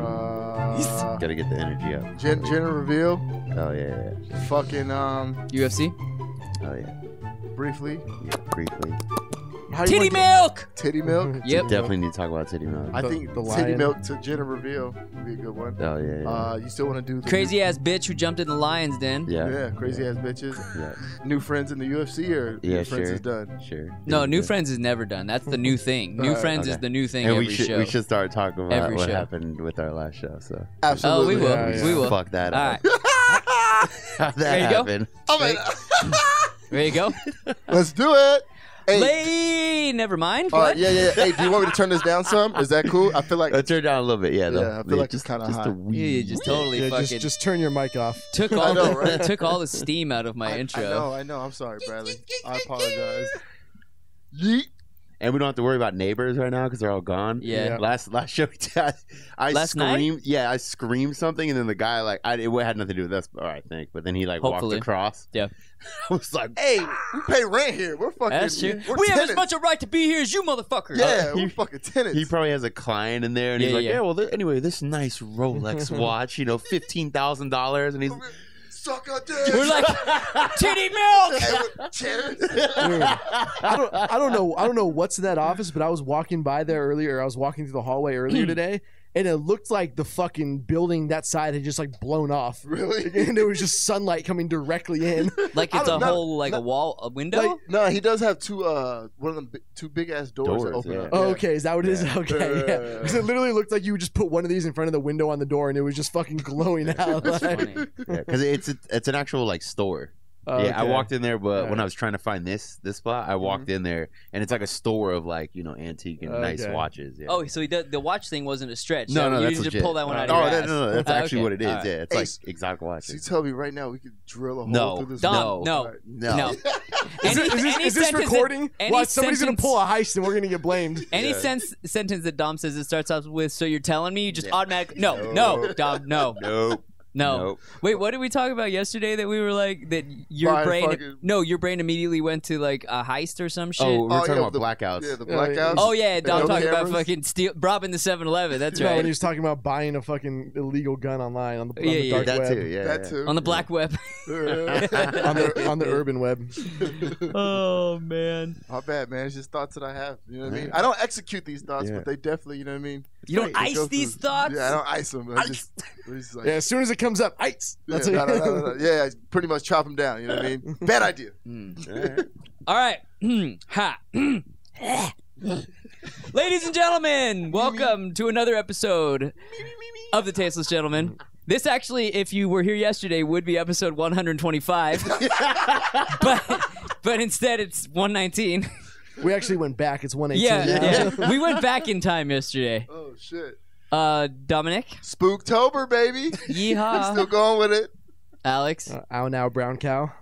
Uh, Gotta get the energy up. Gen- gender reveal. Oh yeah, yeah. Fucking um, UFC. Oh yeah. briefly. Yeah, briefly. How you Titty wanna get- milk. Titty milk. Yep. Definitely need to talk about titty milk. I think the titty lion. milk to gender reveal would be a good one. Oh yeah, yeah. Uh, you still want to do the Crazy ass bitch who jumped in the lion's den. yeah. Yeah, crazy ass bitches. Yeah. New friends in the UFC or Yeah, new friends is done. Sure. No, Yeah, New yeah. Friends is never done. That's the new thing. New Alright, Friends is the new thing And every we should show. we should start talking about Every what show. happened with our last show. So Oh, Absolutely. we will. Yeah, yeah. We will. fuck that All up. right. How'd that There you go. happen? Oh, man. There you go. Let's do it. Hey. Lay. Never mind. All What? right, yeah, yeah. Hey, do you want me to turn this down some? Is that cool? I feel like Uh, turn down a little bit. Yeah. though. Yeah, I feel like it's just kinda just hot. a Yeah, you just totally Yeah, fucking just just turn your mic off. took all know, the right? took all the steam out of my I, intro. I know, I know. I'm sorry, Bradley. I apologize. Yeet. And we don't have to worry about neighbors right now because they're all gone. Yeah. Yeah. Last last show, we did, I Last night? screamed. Yeah, I screamed something, and then the guy like, I, it had nothing to do with us, I think. But then he like Hopefully. walked across. Yeah. I was like, Hey, ah. we pay rent here. We're fucking. That's true. We're We have as much a right to be here as you, motherfucker. Yeah, uh, he- we're fucking tenants. he probably has a client in there, and Yeah, he's like, yeah. yeah, well, th- anyway, this nice Rolex watch, you know, fifteen thousand dollars, and he's Suck a dick. We're like titty milk. Hey, we're- cheers. Dude, I don't I don't know I don't know what's in that office, but I was walking by there earlier. I was walking through the hallway earlier hmm. today, and it looked like the fucking building that side had just like blown off. Really? And there was just sunlight coming directly in. Like it's a don't whole like a wall, a window. Like- No, he does have two. Uh, one of them bi- two big ass doors, Doors, open yeah. up. Oh, okay, is that what it is? Yeah. Okay, Yeah, yeah. yeah, yeah. 'Cause it literally looked like you would just put one of these in front of the window on the door, and it was just fucking glowing out. That's like- funny. because it's a, it's an actual like store. Oh, Yeah, I walked in there, but when I was trying to find this this spot, I walked mm-hmm. in there, and it's like a store of like you know antique and nice watches. Yeah. Oh, so he did, the watch thing wasn't a stretch. no, So no, you that's didn't legit. just pull that one out of oh, your that- ass. no, no, that's actually okay. what it is. Alright. Yeah, it's Hey, like s- exotic So you tell me right now we could drill a hole No. through this. Dom, door. no. Alright. No, No. Is, Any- it- is this, is this sentence that- recording? any Watch, somebody's sentence- gonna pull a heist, and we're gonna get blamed. Any Yeah. sense, sentence that Dom says it starts off with, so you're telling me, you just automatically, no, No. no, Dom, no, nope, no. nope. Wait, what did we talk about yesterday that we were like, that your Buying brain, fucking- no, your brain immediately went to like a heist or some oh, shit? Oh, we're Oh, talking yeah, about the- blackouts. Yeah, the Yeah, yeah. blackouts. Oh yeah, Dom no talking about fucking steal, robbing the 7-Eleven. That's No, oh, when right. he was talking about buying a fucking illegal gun online on the, on Yeah, the yeah, dark that web, too. Yeah, that yeah. too. On the black web. on the on the urban web. oh man, My bad, man. It's just thoughts that I have. You know what I mean? I don't execute these thoughts, Yeah. but they definitely, you know what I mean? You don't They ice these through- thoughts. Yeah, I don't ice them. I just, just like, Yeah, as soon as it comes up, ice. yeah, That's no, no, no, no, no. yeah, I pretty much chop them down. You know what I mean? Bad idea. Mm. All right. ha. Ladies and gentlemen, welcome to another episode of The Tasteless Gentlemen. This actually, if you were here yesterday, would be episode 125. but but instead it's 119. We actually went back. It's one eighteen. yeah, yeah. We went back in time yesterday. Oh shit! Uh Dominic, Spooktober, baby. Yeehaw. Still going with it. Alex, Uh, ow now, brown cow.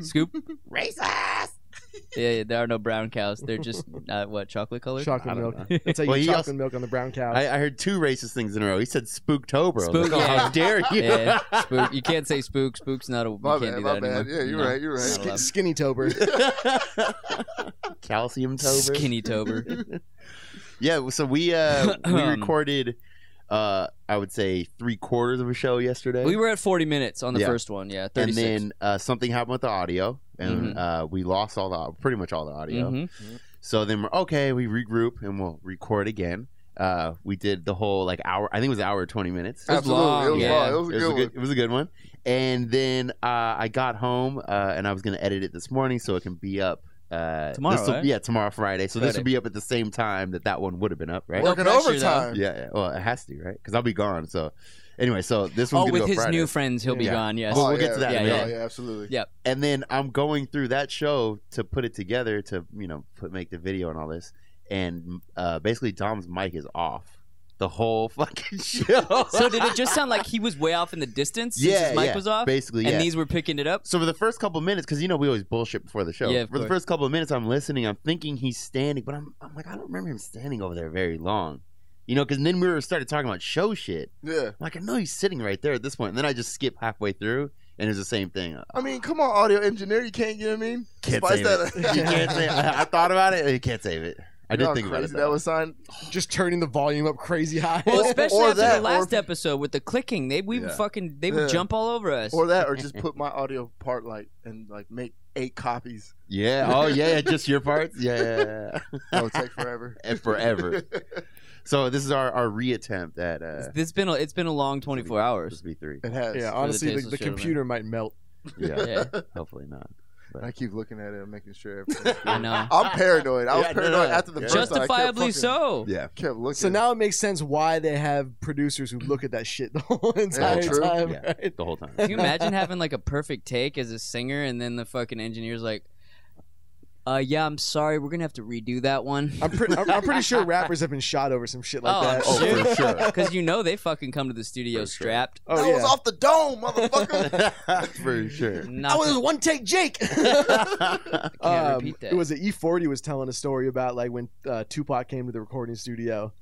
Scoop. Racist. Yeah, yeah, there are no brown cows. They're just uh, what chocolate color. Chocolate I milk. know. That's how you Well, get he chocolate also- milk on the brown cow. I, I heard two racist things in a row. He said Spooktober. I was Spook, like, oh, yeah. how dare you? Yeah, spook. You can't say spook. Spook's not a. You My can't bad, do my that bad. anymore. Yeah, you're No, right, you're right. not Sk- allowed. skinny tober. Calcium tober. Skinny tober. Yeah, so we uh we Um, recorded uh I would say three quarters of a show yesterday. we were at 40 minutes on the Yeah. first one. Yeah, and then uh, something happened with the audio, and Mhm. uh, we lost all the pretty much all the audio. Mhm. So then we're okay. We regroup and we'll record again. Uh, we did the whole like hour. I think it was an hour twenty minutes. was Absolutely, long, it was yeah. long. It was a It was good a good. one. It was a good one. And then uh, I got home uh, and I was gonna edit it this morning so it can be up. Uh, Tomorrow, this'll- right? Yeah, tomorrow Friday. So this will be up at the same time that that one would have been up, right? Working pressure, overtime. yeah, yeah. Well, it has to, right? Because I'll be gone. So anyway, so this one's Oh, gonna with go his Friday. new friends, he'll be gone. Yes. Well, Oh, we'll get yeah, to that in a Yeah, yeah, absolutely. Yep. and then I'm going through that show to put it together to you know put make the video and all this, and uh, basically Dom's mic is off the whole fucking show. so did it just sound like he was way off in the distance since yeah, his mic yeah, was off? basically, and yeah. these were picking it up? so for the first couple of minutes, because you know we always bullshit before the show. Yeah, of for the first couple of minutes, I'm listening. I'm thinking he's standing, but I'm I'm like I don't remember him standing over there very long. You know, because then we were started talking about show shit. Yeah. I'm like, I know he's sitting right there at this point. And then I just skip halfway through, and it's the same thing. I mean, come on, audio engineer. You can't, you know what I mean? Can't Spice save that it. you can't say. I, I thought about it. You can't save it. I know did how think about it. crazy. That was signed. Just turning the volume up crazy high. Well, especially or after that, the last if- episode with the clicking, they we would Yeah. fucking they would Yeah. jump all over us. Or that, or just put my audio part like and like make eight copies. Yeah. Oh yeah. yeah, Just your parts. Yeah. yeah, yeah. That would take forever. And forever. So this is our our reattempt at uh. it's been a, it's been a long 24 hours. This be three. It has. yeah, honestly, the, tasteless the gentleman. computer might melt. Yeah. Yeah. Hopefully not. I keep looking at it and making sure. I know. I'm paranoid. I was Yeah, no, paranoid no. after the Yeah. first time. Justifiably fucking- so. Yeah. Kept looking. So now it makes sense why they have producers who look at that shit the whole entire true. time. Yeah. Right? The whole time. Can you imagine having like a perfect take as a singer and then the fucking engineer's like, uh, yeah, I'm sorry, we're gonna have to redo that one. I'm, pre- I'm, I'm pretty sure rappers have been shot over some shit like oh, that. Oh, I'm for sure. Because you know they fucking come to the studio For sure. strapped. Oh, that yeah. was off the dome, motherfucker. For sure. I Not was one take Jake. can't Um, repeat that. It was a E-40 was telling a story about like when uh, Tupac came to the recording studio,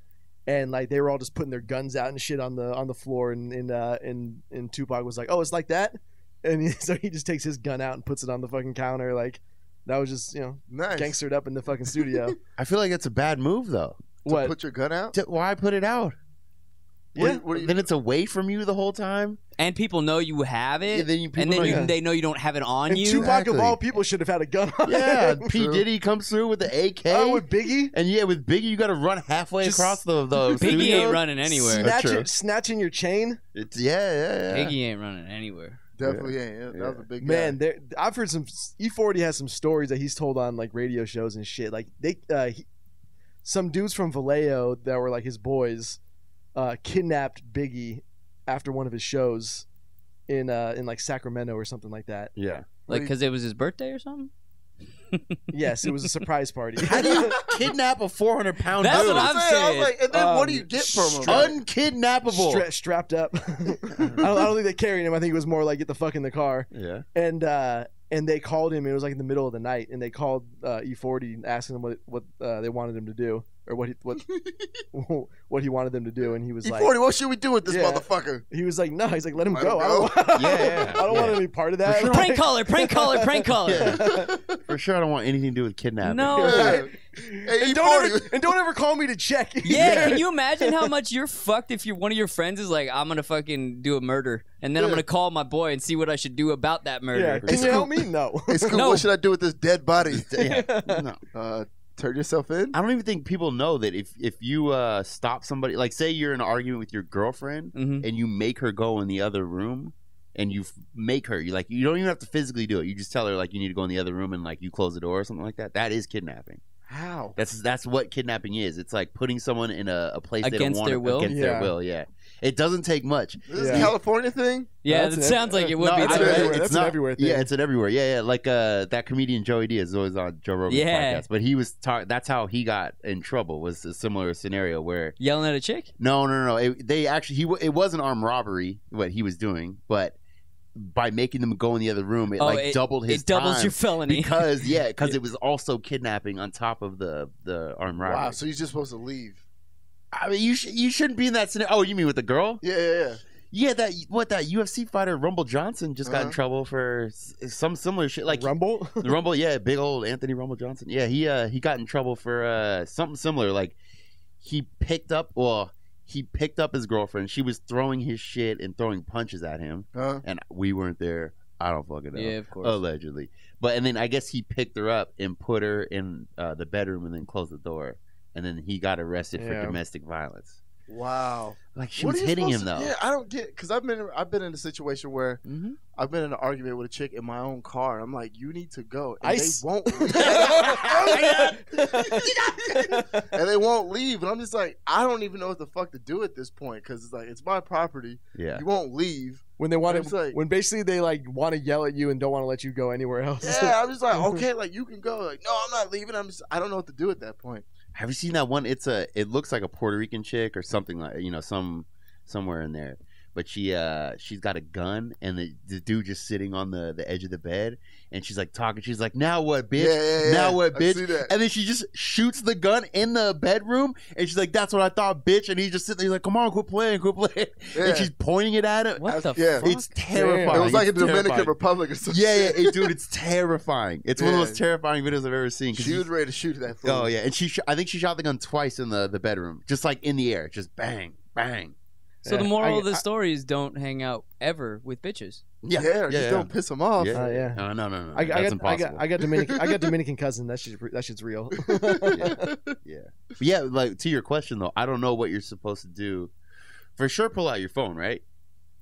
and like they were all just putting their guns out and shit on the on the floor, and and uh, and, and Tupac was like, "Oh, it's like that," and he, so he just takes his gun out and puts it on the fucking counter, like that was just you know nice. gangstered up in the fucking studio. I feel like it's a bad move though. To what? Put your gun out. To- Why put it out? Yeah. what do you- then it's away from you the whole time. and people know you have it, Yeah, then you, and then know you, you- they know you don't have it on and you. Tupac Exactly. of all people should have had a gun on. Yeah, him. P True. Diddy comes through with the AK. Oh, with Biggie. and yeah, with Biggie, you got to run halfway Just- across the the Biggie studio. ain't running anywhere. Snatch oh, it, snatching your chain. It's yeah, yeah, yeah. Biggie ain't running anywhere. Definitely ain't. Yeah, That was Yeah. a big Man, guy. there I've heard some E-40 has some stories that he's told on like radio shows and shit. Like they uh he, some dudes from Vallejo that were like his boys uh kidnapped Biggie after one of his shows in uh in like Sacramento or something like that. Yeah. Like because it was his birthday or something. Yes, it was a surprise party. How do you kidnap a 400 pound That's dude? what I'm I was saying. like, and then what do Um, you get from him? stra- Unkidnappable. Stra- strapped up. I, don't, I don't think they carried him. I think it was more like get the fuck in the car. yeah. and uh and they called him. It was like in the middle of the night, and they called uh, E-40 asking him what what uh, they wanted him to do or what he what what he wanted them to do, and he was like, E-40, what should we do with this Yeah. motherfucker? he was like, no, he's like, let him Let go. him I don't, want, Yeah, yeah, I don't want yeah. any part of that. sure. prank caller, prank caller, prank caller. Yeah. For sure, I don't want anything to do with kidnapping. No. Hey, and E-40. don't ever and don't ever call me to check. Yeah, can you imagine how much you're fucked if you're one of your friends is like, I'm gonna fucking do a murder, and then I'm Yeah. gonna call my boy and see what I should do about that Yeah, murder. can you help me? No. Hey, Scoop, No. what should I do with this dead body? Yeah. No. Uh, turn yourself in? I don't even think people know that if if you uh, stop somebody, like say you're in an argument with your girlfriend hmm and you make her go in the other room, and you f- make her, you like you don't even have to physically do it. You just tell her like you need to go in the other room and like you close the door or something like that. That is kidnapping. How? That's that's what kidnapping is. It's like putting someone in a, a place they Against don't want their will? against Yeah. their will. Yeah, it doesn't take much. Is this Yeah. a California thing? Yeah, That's it sounds like it would No, be. That's I- an everywhere- it's that's an not- everywhere thing. Yeah, it's an everywhere. Yeah, yeah. Like uh, that comedian Joey Diaz is always on Joe Rogan's Yeah. podcast, but he was talk. That's how he got in trouble. Was a similar scenario where Yelling at a chick? no, no, no, no. It, they actually he w- it was an armed robbery what he was doing, but by making them go in the other room, it Oh, like it- doubled his It doubles time your felony. because yeah, because it was also kidnapping on top of the the armed robbery. Wow, so you're just supposed to leave. I mean, you sh- you shouldn't be in that scenario. Oh, you mean with the girl? Yeah, yeah, yeah. Yeah, that what that UFC fighter Rumble Johnson just got in Uh-huh. trouble for s- some similar shit. Like Rumble. the Rumble, yeah, big old Anthony Rumble Johnson. Yeah, he uh he got in trouble for uh something similar. Like he picked up well, he picked up his girlfriend. She was throwing his shit and throwing punches at him, Huh? and we weren't there. I don't fucking know. yeah, of course. Allegedly, but and then I guess he picked her up and put her in uh, the bedroom and then closed the door, and then he got arrested for domestic violence. Wow. Like she What was hitting him supposed though. Yeah, I don't get because I've been I've been in a situation where hmm I've been in an argument with a chick in my own car. I'm like, you need to go, and Ice. they won't. and they won't leave, and I'm just like, I don't even know what the fuck to do at this point because it's like it's my property. Yeah. You won't leave. when they want to, like- when basically they like want to yell at you and don't want to let you go anywhere else. Yeah, I'm just like, okay, like you can go. Like, no, I'm not leaving. I'm just, I don't know what to do at that point. Have you seen that one? It's a. It looks like a Puerto Rican chick or something like you know some somewhere in there. But she uh she's got a gun and the, the dude just sitting on the the edge of the bed and she's like talking. She's like, "Now what, bitch? Yeah, yeah, yeah. Now what, bitch?" And then she just shoots the gun in the bedroom and she's like, "That's what I thought, bitch." And he's just sitting there he's like, "Come on, quit playing, quit playing." Yeah. And she's pointing it at him. What the Yeah. fuck? It's terrifying. It was like a Dominican terrifying. Republic or something. Yeah, yeah, it- dude, it's terrifying. It's one of the most terrifying videos I've ever seen. 'cause She was ready to shoot that. Fool. Oh yeah, and she, sh- I think she shot the gun twice in the the bedroom, just like in the air, just bang, bang. So the moral I- of the I- story is don't hang out ever with bitches. Yeah, just don't piss them off. Yeah. Uh, yeah. No, no, no, no. I, I That's got, I impossible. got, I got Dominican, I got Dominican cousin. That shit, that shit's real. yeah, but yeah. Like to your question though, I don't know what you're supposed to do. For sure, pull out your phone, right?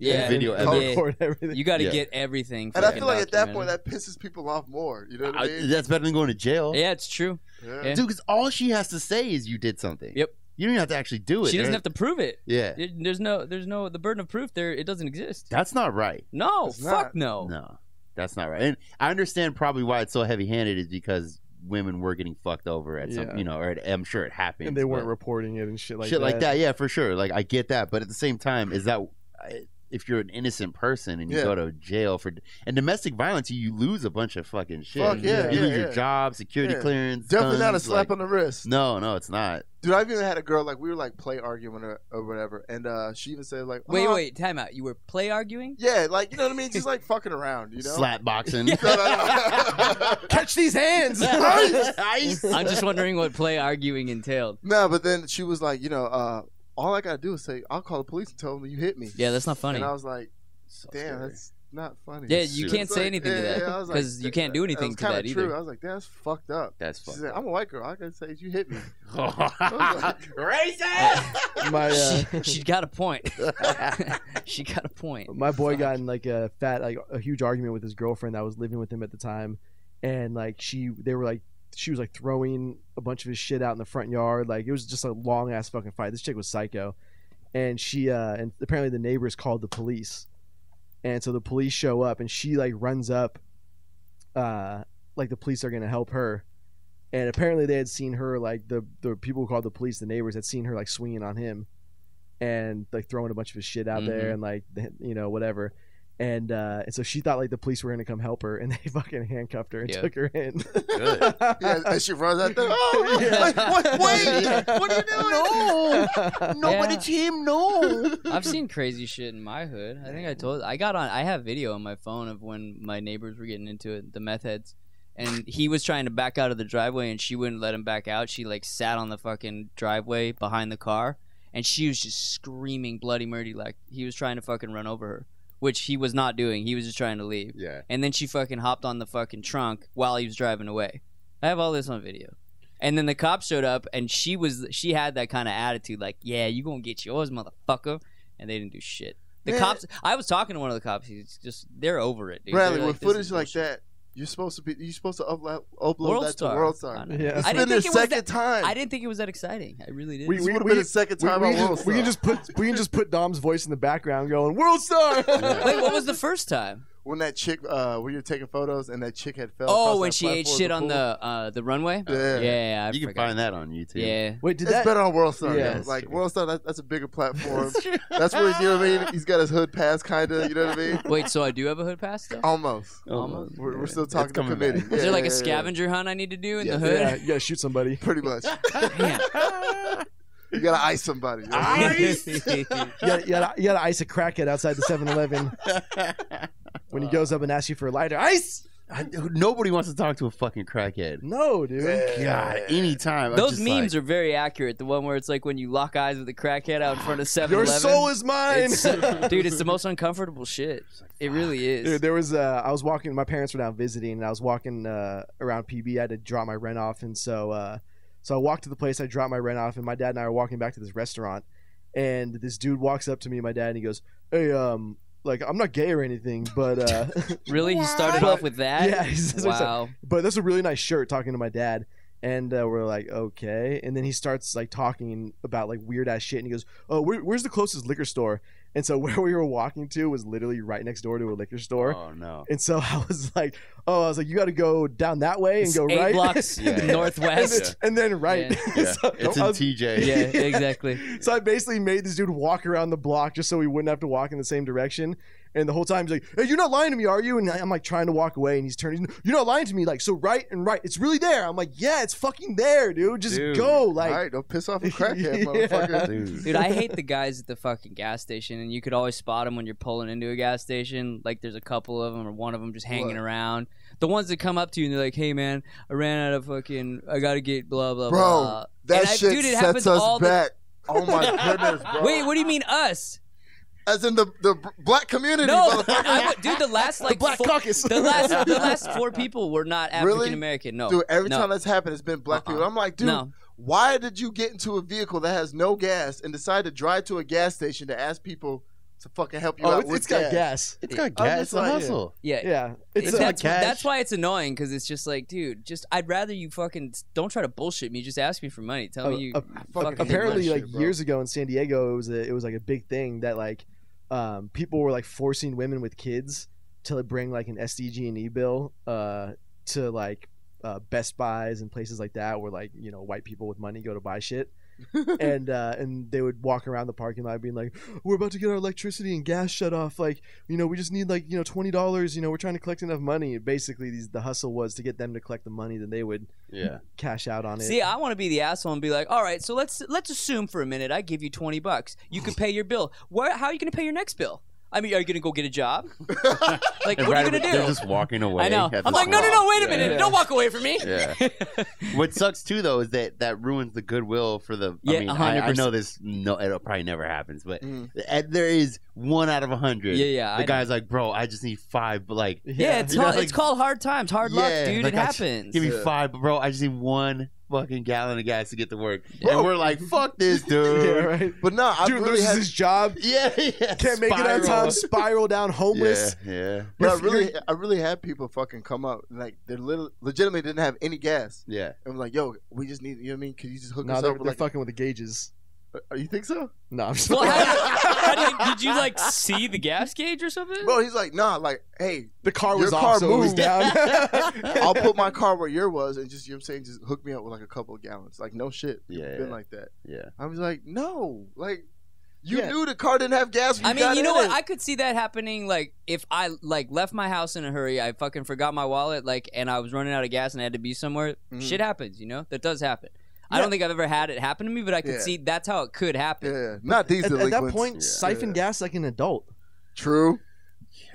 Yeah, Video yeah. Record everything. You got to Yeah. get everything. And I feel like at that point that pisses people off more. You know what I I- mean? that's better than going to jail. yeah, it's true. Yeah. Yeah. Dude, because all she has to say is you did something. Yep. You don't even have to actually do it. She doesn't have to prove it. Yeah. It- There's no, there's no, the burden of proof there. It doesn't exist. That's not right. No, It's fuck not. no. No, that's not right. And I understand probably why it's so heavy-handed is because women were getting fucked over at some, Yeah. you know, or I'm sure it happened. and they weren't reporting it and shit like shit that. like that. Yeah, for sure. Like I get that, but at the same time, is that I- if you're an innocent person and you Yeah. go to jail for and domestic violence, you lose a bunch of fucking shit. Fuck yeah, you yeah, lose your job, security Yeah. clearance. Definitely not a slap like- on the wrist. No, no, it's not. Dude, I've even had a girl like we were like play arguing or, or whatever, and uh, she even said like, Wait, "Oh." wait, time out. You were play arguing? yeah, like you know what I mean, just like fucking around, you know. Slap boxing. Catch these hands. Ice. I'm just wondering what play arguing entailed. no, but then she was like, you know, uh, all I gotta do is say, I'll call the police and tell them you hit me. Yeah, that's not funny. And I was like, So damn, scary. that's not funny. Yeah, you can't say like- anything to yeah, that, yeah, I was you can't do anything was to that kinda true. either. I was like, that's fucked up. That's She fucked said. I'm a white girl. I gotta say you hit me. Racist. my uh, she, she got a point. she got a point. my boy got in like a fat like a huge argument with his girlfriend that was living with him at the time and like she they were like she was like throwing a bunch of his shit out in the front yard. Like it was just a long ass fucking fight. This chick was psycho. And she uh and apparently the neighbors called the police. And so the police show up and she like runs up uh like the police are gonna help her. And apparently they had seen her like the the people who called the police the neighbors had seen her like swinging on him and like throwing a bunch of his shit out there Mhm. and like you know whatever and uh and so she thought like the police were gonna come help her and they fucking handcuffed her and Yeah. took her in Good. yeah, and she runs out there. Oh, Yeah. like, what, wait, what are you doing? No. No, but it's him. No. I've seen crazy shit in my hood. I think I told. I got on. I have video on my phone of when my neighbors were getting into it, the meth heads, and he was trying to back out of the driveway, and she wouldn't let him back out. She like sat on the fucking driveway behind the car, and she was just screaming bloody murder like he was trying to fucking run over her, which he was not doing. He was just trying to leave. Yeah. And then she fucking hopped on the fucking trunk while he was driving away. I have all this on video. And then the cops showed up, and she was she had that kind of attitude, like, "Yeah, you gonna get yours, motherfucker," and they didn't do shit. The Man. cops. I was talking to one of the cops. He's just they're over it, dude. Bradley, They're with like, this footage like bullshit. that, you're supposed to be you're supposed to upload, upload World that Star. to World I Star. Yeah. It's I been didn't think it was second that- time. I didn't think it was that exciting. I really did. We- This would have been the second time we, on can World just, we can just put we can just put Dom's voice in the background going World Star. Wait, what was the first time? When that chick uh when you're taking photos and that chick had fell. Oh, when she ate shit of on pool. the uh the runway. Yeah. yeah, I You can find that on YouTube. Yeah, Wait, did It's that? better on World Star. Yeah, Yeah, like true. World Star, that, that's a bigger platform. that's where you know what I mean. He's got his hood pass, kind of. You know what I mean? Wait, so I do have a hood pass though? Almost. Almost. We're, we're still talking to coming committee. back. Is there like a yeah, yeah, scavenger hunt I need to do in Yeah. the hood? yeah, you gotta shoot somebody. Pretty much. Man. You gotta ice somebody. you know? Ice. You gotta, you, gotta, you gotta ice a crackhead outside the 7-Eleven when he goes up and asks you for a lighter. Ice? I- nobody wants to talk to a fucking crackhead. No, dude. God, anytime. I'm Those just memes like, are very accurate. The one where it's like when you lock eyes with a crackhead out in front of 7 Your soul is mine. It's, dude, it's the most uncomfortable shit. It really is. Dude, there was uh, I was walking. My parents were down visiting, and I was walking uh, around PB. I had to drop my rent off, and so uh, so I walked to the place. I dropped my rent off, and my dad and I were walking back to this restaurant, and this dude walks up to me, and my dad, and he goes, "Hey, um, like I'm not gay or anything, but uh, really? He started But- off with that? yeah, said. Wow. but that's a really nice shirt." Talking to my dad. And uh, we're like, okay. And then he starts like talking about like weird ass shit. And he goes, "Oh, where, where's the closest liquor store?" And so where we were walking to was literally right next door to a liquor store. Oh no. And so I was like, "Oh, I was like, you got to go down that way and It's go eight right, blocks Yeah. and, then, northwest. and then right." Yeah, So it's I in was- TJ. Yeah, exactly. so I basically made this dude walk around the block just so we wouldn't have to walk in the same direction. And the whole time he's like, "Hey, you're not lying to me, are you?" And I'm like trying to walk away, and he's turning. You're not lying to me, like so right and right. It's really there. I'm like, yeah, it's fucking there, dude. Just Dude. go, like. All right, don't piss off a crackhead, Yeah. motherfucker. Dude. Dude, I hate the guys at the fucking gas station, and you could always spot them when you're pulling into a gas station. Like, there's a couple of them, or one of them just hanging What? around. The ones that come up to you and they're like, "Hey, man, I ran out of fucking. I gotta get blah blah Bro, blah." that And I- shit dude, it sets happens us all the- back. Oh my goodness, bro. Wait, what do you mean us? As in the the black community, No. I would, dude. The last like Black four, Caucus. the last the last four people were not African American. No, Dude, every no. time that's happened, it's been black Uh-uh. people. I'm like, dude, No. why did you get into a vehicle that has no gas and decide to drive to a gas station to ask people to fucking help you Oh, out it's, with it's got gas. It's got gas. just It's a like- hustle. yeah, Yeah, it's, It's, that's cash. that's why it's annoying because it's just like, dude, just I'd rather you fucking don't try to bullshit me. Just ask me for money. Tell Uh, me you. uh, fucking fucking apparently like shit, years ago in San Diego it was a, it was like a big thing that like um, people were like forcing women with kids to like, bring like an SDG&E bill uh, to like uh, Best Buys and places like that where like you know white people with money go to buy shit and uh, and they would walk around the parking lot being like we're about to get our electricity and gas shut off like you know we just need like you know twenty dollars you know we're trying to collect enough money basically these the hustle was to get them to collect the money then they would Yeah. cash out on it See, I want to be the asshole and be like, all right, so let's let's assume for a minute I give you twenty bucks. You can pay your bill. Where? How are you going to pay your next bill? I mean, are you going to go get a job? Like, And what are you going to do? They're just walking away. I know. I'm this like, no, no, point. no, wait a minute. Yeah. Don't walk away from me. Yeah. what sucks too, though, is that that ruins the goodwill for the. Yeah, I mean, I, I know this. No, it probably never happens, but Mm. there is one out of a hundred. Yeah, yeah, The I guy's like, bro, I just need five, but like, yeah, it's, You know, hard, like- it's called hard times, hard luck, dude. like, it I- happens. give me Yeah. five, but bro, I just need one fucking gallon of gas to get to work, and we're like, fuck this, dude. yeah right But no, I dude really loses had, his job Yeah, yeah. can't make it on time spiral down homeless Yeah, yeah, but I You're- really, I really had people fucking come up like they lit- legitimately didn't have any gas. yeah. And I'm like, yo, we just need, you know what I mean? Could you just hook no us they're, up with they're like, fucking with the gauges you think so? no I'm just Well, how, how do you, did you like see the gas gauge or something? Bro, he's like, nah, like, hey, the car was Your was car off so it was moved. down I'll put my car where your was and just, you know what I'm saying, just hook me up with like a couple of gallons. Like, no shit. Yeah, been yeah. like that. Yeah. I was like, no, like, you Yeah. knew the car didn't have gas. when I mean, got you know in what? it. I could see that happening. Like, if I like left my house in a hurry, I fucking forgot my wallet, like, and I was running out of gas and I had to be somewhere. Mhm. Shit happens, you know. That does happen. I Yeah. don't think I've ever had it happen to me, but I could Yeah. see that's how it could happen. Yeah, not these at, at delinquents. that point Yeah. siphon Yeah. gas like an adult True.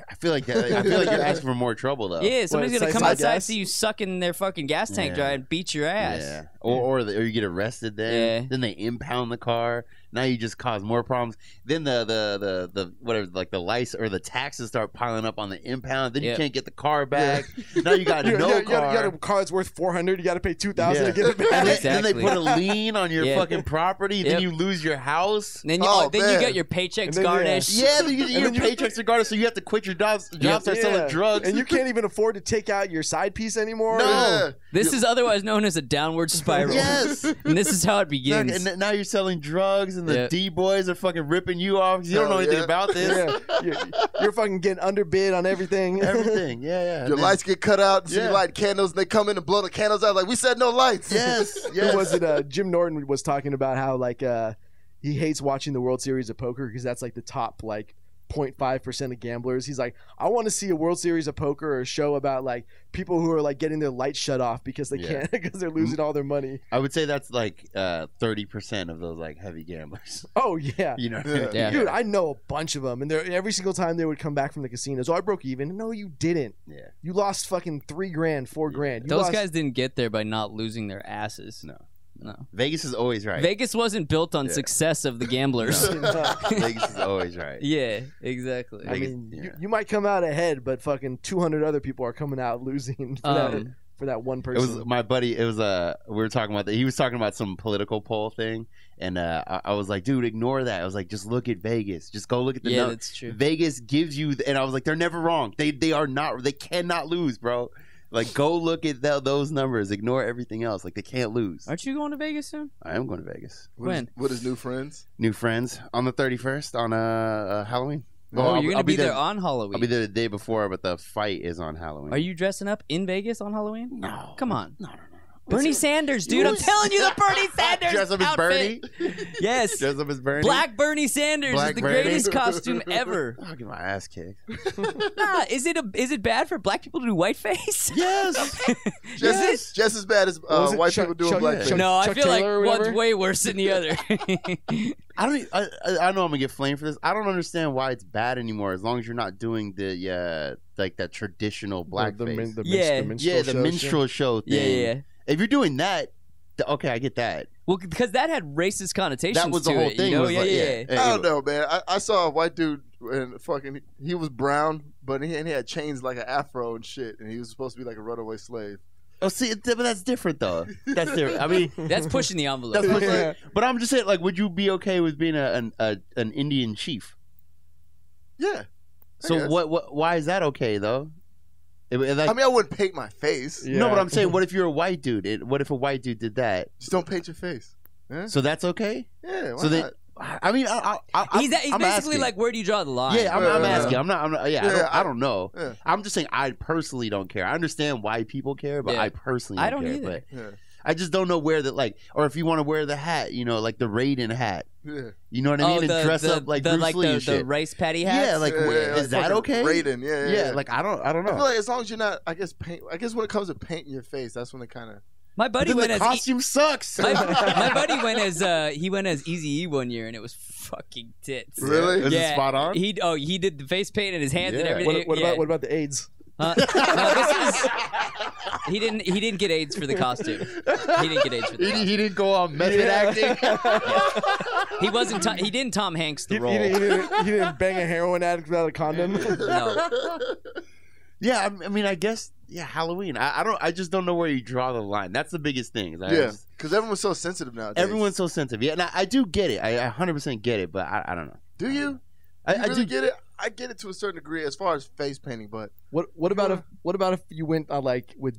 I feel like that, I feel like you're asking for more trouble though. Yeah, somebody's What, gonna come siphon outside, gas? see you sucking their fucking gas tank Yeah. dry, and beat your ass. Yeah. Or or, the, or you get arrested then. Yeah. Then they impound the car. Now you just cause more problems. Then the the the, the whatever like the license or the taxes start piling up on the impound. Then Yep. you can't get the car back. now you got you, no you, you, car. got, you got a car that's worth 400 you got to pay 2000 Yeah. to get it back and then, Exactly. then they put a lien on your Yeah. fucking property. Yep. Then you lose your house. And then you, Oh, oh, then you get your paychecks then, garnished. Yeah, then you, And your paychecks are garnished. so you have to quit your job. Job Yep. start selling drugs. and you can't even afford to take out your side piece anymore No. This is otherwise known as a downward spiral. yes. and this is how it begins. And now you're selling drugs, and the Yeah. D boys are fucking ripping you off 'cause you don't know anything yeah. about this. yeah, you're, you're fucking getting underbid on everything. Everything, yeah, yeah. Your And then- lights get cut out, so Yeah. you light candles, and they come in and blow the candles out. Like we said, no lights. Yes, Who yes. was it? Uh, Jim Norton was talking about how like uh, he hates watching the World Series of Poker because that's like the top like 0.5 percent of gamblers. He's like, I want to see a World Series of Poker or a show about like people who are like getting their lights shut off because they Yeah. can't because they're losing all their money. I would say that's like uh, thirty percent of those like heavy gamblers. Oh yeah. You know, Yeah. Yeah. Dude, I know a bunch of them, and they're every single time they would come back from the casinos. Oh, I broke even. No, you didn't. yeah. You lost fucking three grand, four Yeah. grand. You Those lost- guys didn't get there by not losing their asses. No. No. Vegas is always right. Vegas wasn't built on Yeah. success of the gamblers. Vegas is always right. yeah, exactly. I Vegas- mean, you, yeah. you might come out ahead, but fucking 200 other people are coming out losing for, that, Um, for that one It person. was my buddy. It was uh, we were talking about that. He was talking about some political poll thing, and uh, I, I was like, dude, ignore that. I was like, just look at Vegas. Just go look at the yeah, numbers. that's true. Vegas gives you, and I was like, they're never wrong. They they are not. They cannot lose, bro. Like, go look at tho- those numbers. Ignore everything else. Like, they can't lose. Aren't you going to Vegas soon? I am going to Vegas. With When? His, with his new friends. New friends on the 31st on uh, uh Halloween. Oh, Well, I'll- you're gonna I'll be, there, on Halloween. I'll be there the day before, but the fight is on Halloween. Are you dressing up in Vegas on Halloween? No. Come on. No, no, no. Bernie Sanders, dude. I'm telling you, the Bernie Sanders Dress up as outfit. Bernie. Yes. Dress up as Bernie. Black Bernie Sanders Black is the Bernie. greatest costume ever. I'll get my ass kicked. Nah, is it a, is it bad for black people to do whiteface? Yes. Just, Yes. just as bad as uh, white Chuck- people doing Chuck- blackface. Chuck- no, I feel like Taylor or one's way worse than the other. I don't. I know I'm gonna get flamed for this. I don't understand why it's bad anymore. As long as you're not doing the uh like that traditional blackface. The, the, min- the, Yeah. minstrel- minstrel yeah, the show minstrel show thing. yeah, yeah, yeah. If you're doing that, th- okay, I get that. Well, because that had racist connotations. That was the to whole it, thing. You know? was yeah, like, yeah, yeah. I don't know, man. I, I saw a white dude and fucking he was brown, but he, and he had chains like an afro and shit, and he was supposed to be like a runaway slave. Oh, see, it- but that's different though. That's different. I mean, That's pushing the envelope. that's what's Yeah. but I'm just saying, like, would you be okay with being a an, a, an Indian chief? Yeah. I So guess. what? What? Why is that okay though? It- it, like, I mean, I wouldn't paint my face. Yeah. No, but I'm saying, what if you're a white dude? It, what if a white dude did that? Just don't paint your face. So that's okay. Yeah. Why So they- not? I mean, I, I, I, he's that, he's I'm basically asking. like, where do you draw the line? Yeah, I'm, Yeah, I'm yeah, asking. yeah. I'm not. I'm not yeah, I, Yeah, don't, I, I- don't know. Yeah. I'm just saying. I personally don't care. I understand why people care, but Yeah. I personally I don't, don't care. either. Yeah. But I just don't know where that like, or if you want to wear the hat, you know, like the Raiden hat. Yeah. You know what I oh, mean? the, and dress the, up like the, Bruce like Lee the, and the rice patty hats. yeah, like Yeah, wh- yeah, is that okay? Raiden, yeah, yeah. yeah, like I don't. I don't I know. feel like as long as you're not, I guess paint. I guess when it comes to painting your face, that's when it kind of. my buddy But went the as costume sucks. my, my buddy went as uh he went as Easy E one year and it was fucking tits. Really? Is it spot on? He oh he did the face paint and his hands and everything. What, what yeah. about what about the AIDS? Uh, no, this is he didn't he didn't get AIDS for the costume. He didn't get AIDS for the he, costume. he didn't go on method acting. He wasn't. Tom, he didn't Tom Hanks the He, he, role. didn't, he, didn't, he didn't bang a heroin addict without a condom. No. yeah, I, I mean, I guess yeah, Halloween. I, I don't. I just don't know where you draw the line. That's the biggest thing. is I Yeah, just- because everyone's so sensitive nowadays. everyone's so sensitive. Yeah, and I, I do get it. I, I 100% get it, but I, I don't know. Do you? I, you I really do get it. I get it to a certain degree as far as face painting, but What what about if what about if you went on like with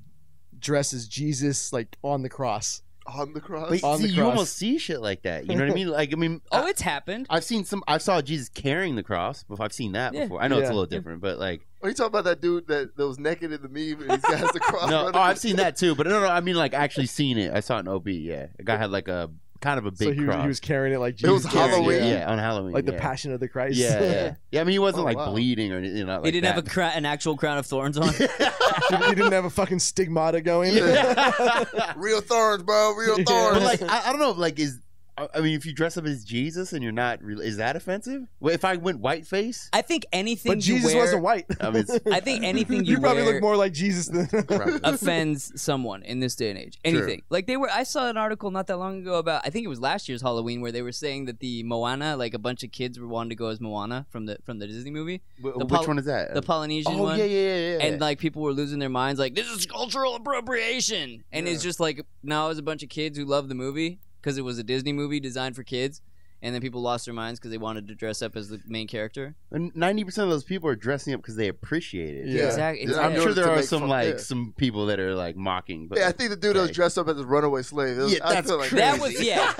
dress as Jesus like on the cross? on the cross. But on see, the you cross. almost see shit like that. You know what I mean? Like, I mean, Oh, I, it's happened. I've seen some. I saw Jesus carrying the cross. Before I've seen that Yeah. before. I know it's a Yeah. little different, but like, Are you talking about that dude that, that was naked in the meme and he's got the cross? no, running? oh, I've seen that too. But no, no, I mean, like, actually seen it. I saw it in OB. Yeah, a guy had like a kind of a big so he, was- cross. he was carrying it like Jesus. It Jesus. was carried Halloween? Yeah, yeah, on Halloween. like the yeah. Passion of the Christ. Yeah, yeah, yeah. I mean, he wasn't Oh, like wow. bleeding or anything. Not he didn't have a that. cra- an actual crown of thorns on. he, he didn't have a fucking stigmata going. Real thorns, bro. Real thorns. but like, I, I don't know. Like, is I I mean, if you dress up as Jesus and you're not, really, is that offensive? Well, if I went white face, I think anything but you Jesus wear, wasn't white. I mean, I think anything you, you probably wear look more like Jesus than. offends someone in this day and age. Anything like they were. I saw an article not that long ago about. I think it was last year's Halloween where they were saying that the Moana, like a bunch of kids were wanting to go as Moana from the from the Disney movie, Wh- the which Pol- one is that? the Polynesian oh one. yeah, yeah, yeah, yeah. and like people were losing their minds like this is cultural appropriation and it's just like now it's a bunch of kids who love the movie because it was a disney movie designed for kids and then people lost their minds because they wanted to dress up as the main character ninety percent of those people are dressing up because they appreciate it. Yeah. exactly, Yeah, exactly. I'm sure there are some fun- like yeah. some people that are like mocking, but yeah, I think the dude that was dressed up as a runaway slave. Was, Yeah, that's feel like that was yeah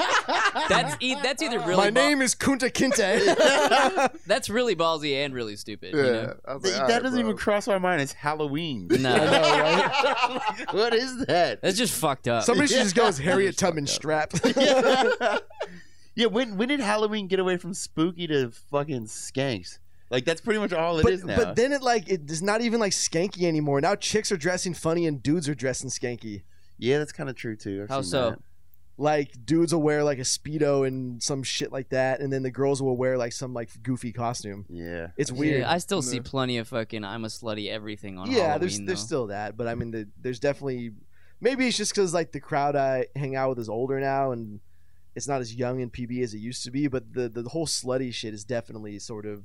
that's e- that's either really My ball- name is Kunta Kinte. that's really ballsy and really stupid Yeah, you know? I was Th- like, that all right, doesn't bro. even cross my mind. It's Halloween. No. Know, right? what is that? that's just fucked up Somebody should just go as Harriet Tubman up. strapped. Yeah. yeah. When when did Halloween get away from spooky to fucking skanks? Like that's pretty much all it is but, now. but then it like it is not even like skanky anymore. Now chicks are dressing funny and dudes are dressing skanky. yeah, that's kind of true too. I've How so? that. Like dudes will wear like a speedo and some shit like that, and then the girls will wear like some like goofy costume. Yeah, It's Yeah, weird. i still see mm. plenty of fucking i'm a slutty everything on yeah, Halloween, there's there's still that, but I mean, the, there's definitely maybe it's just because like the crowd I hang out with is older now and it's not as young in PB as it used to be. But the the whole slutty shit is definitely sort of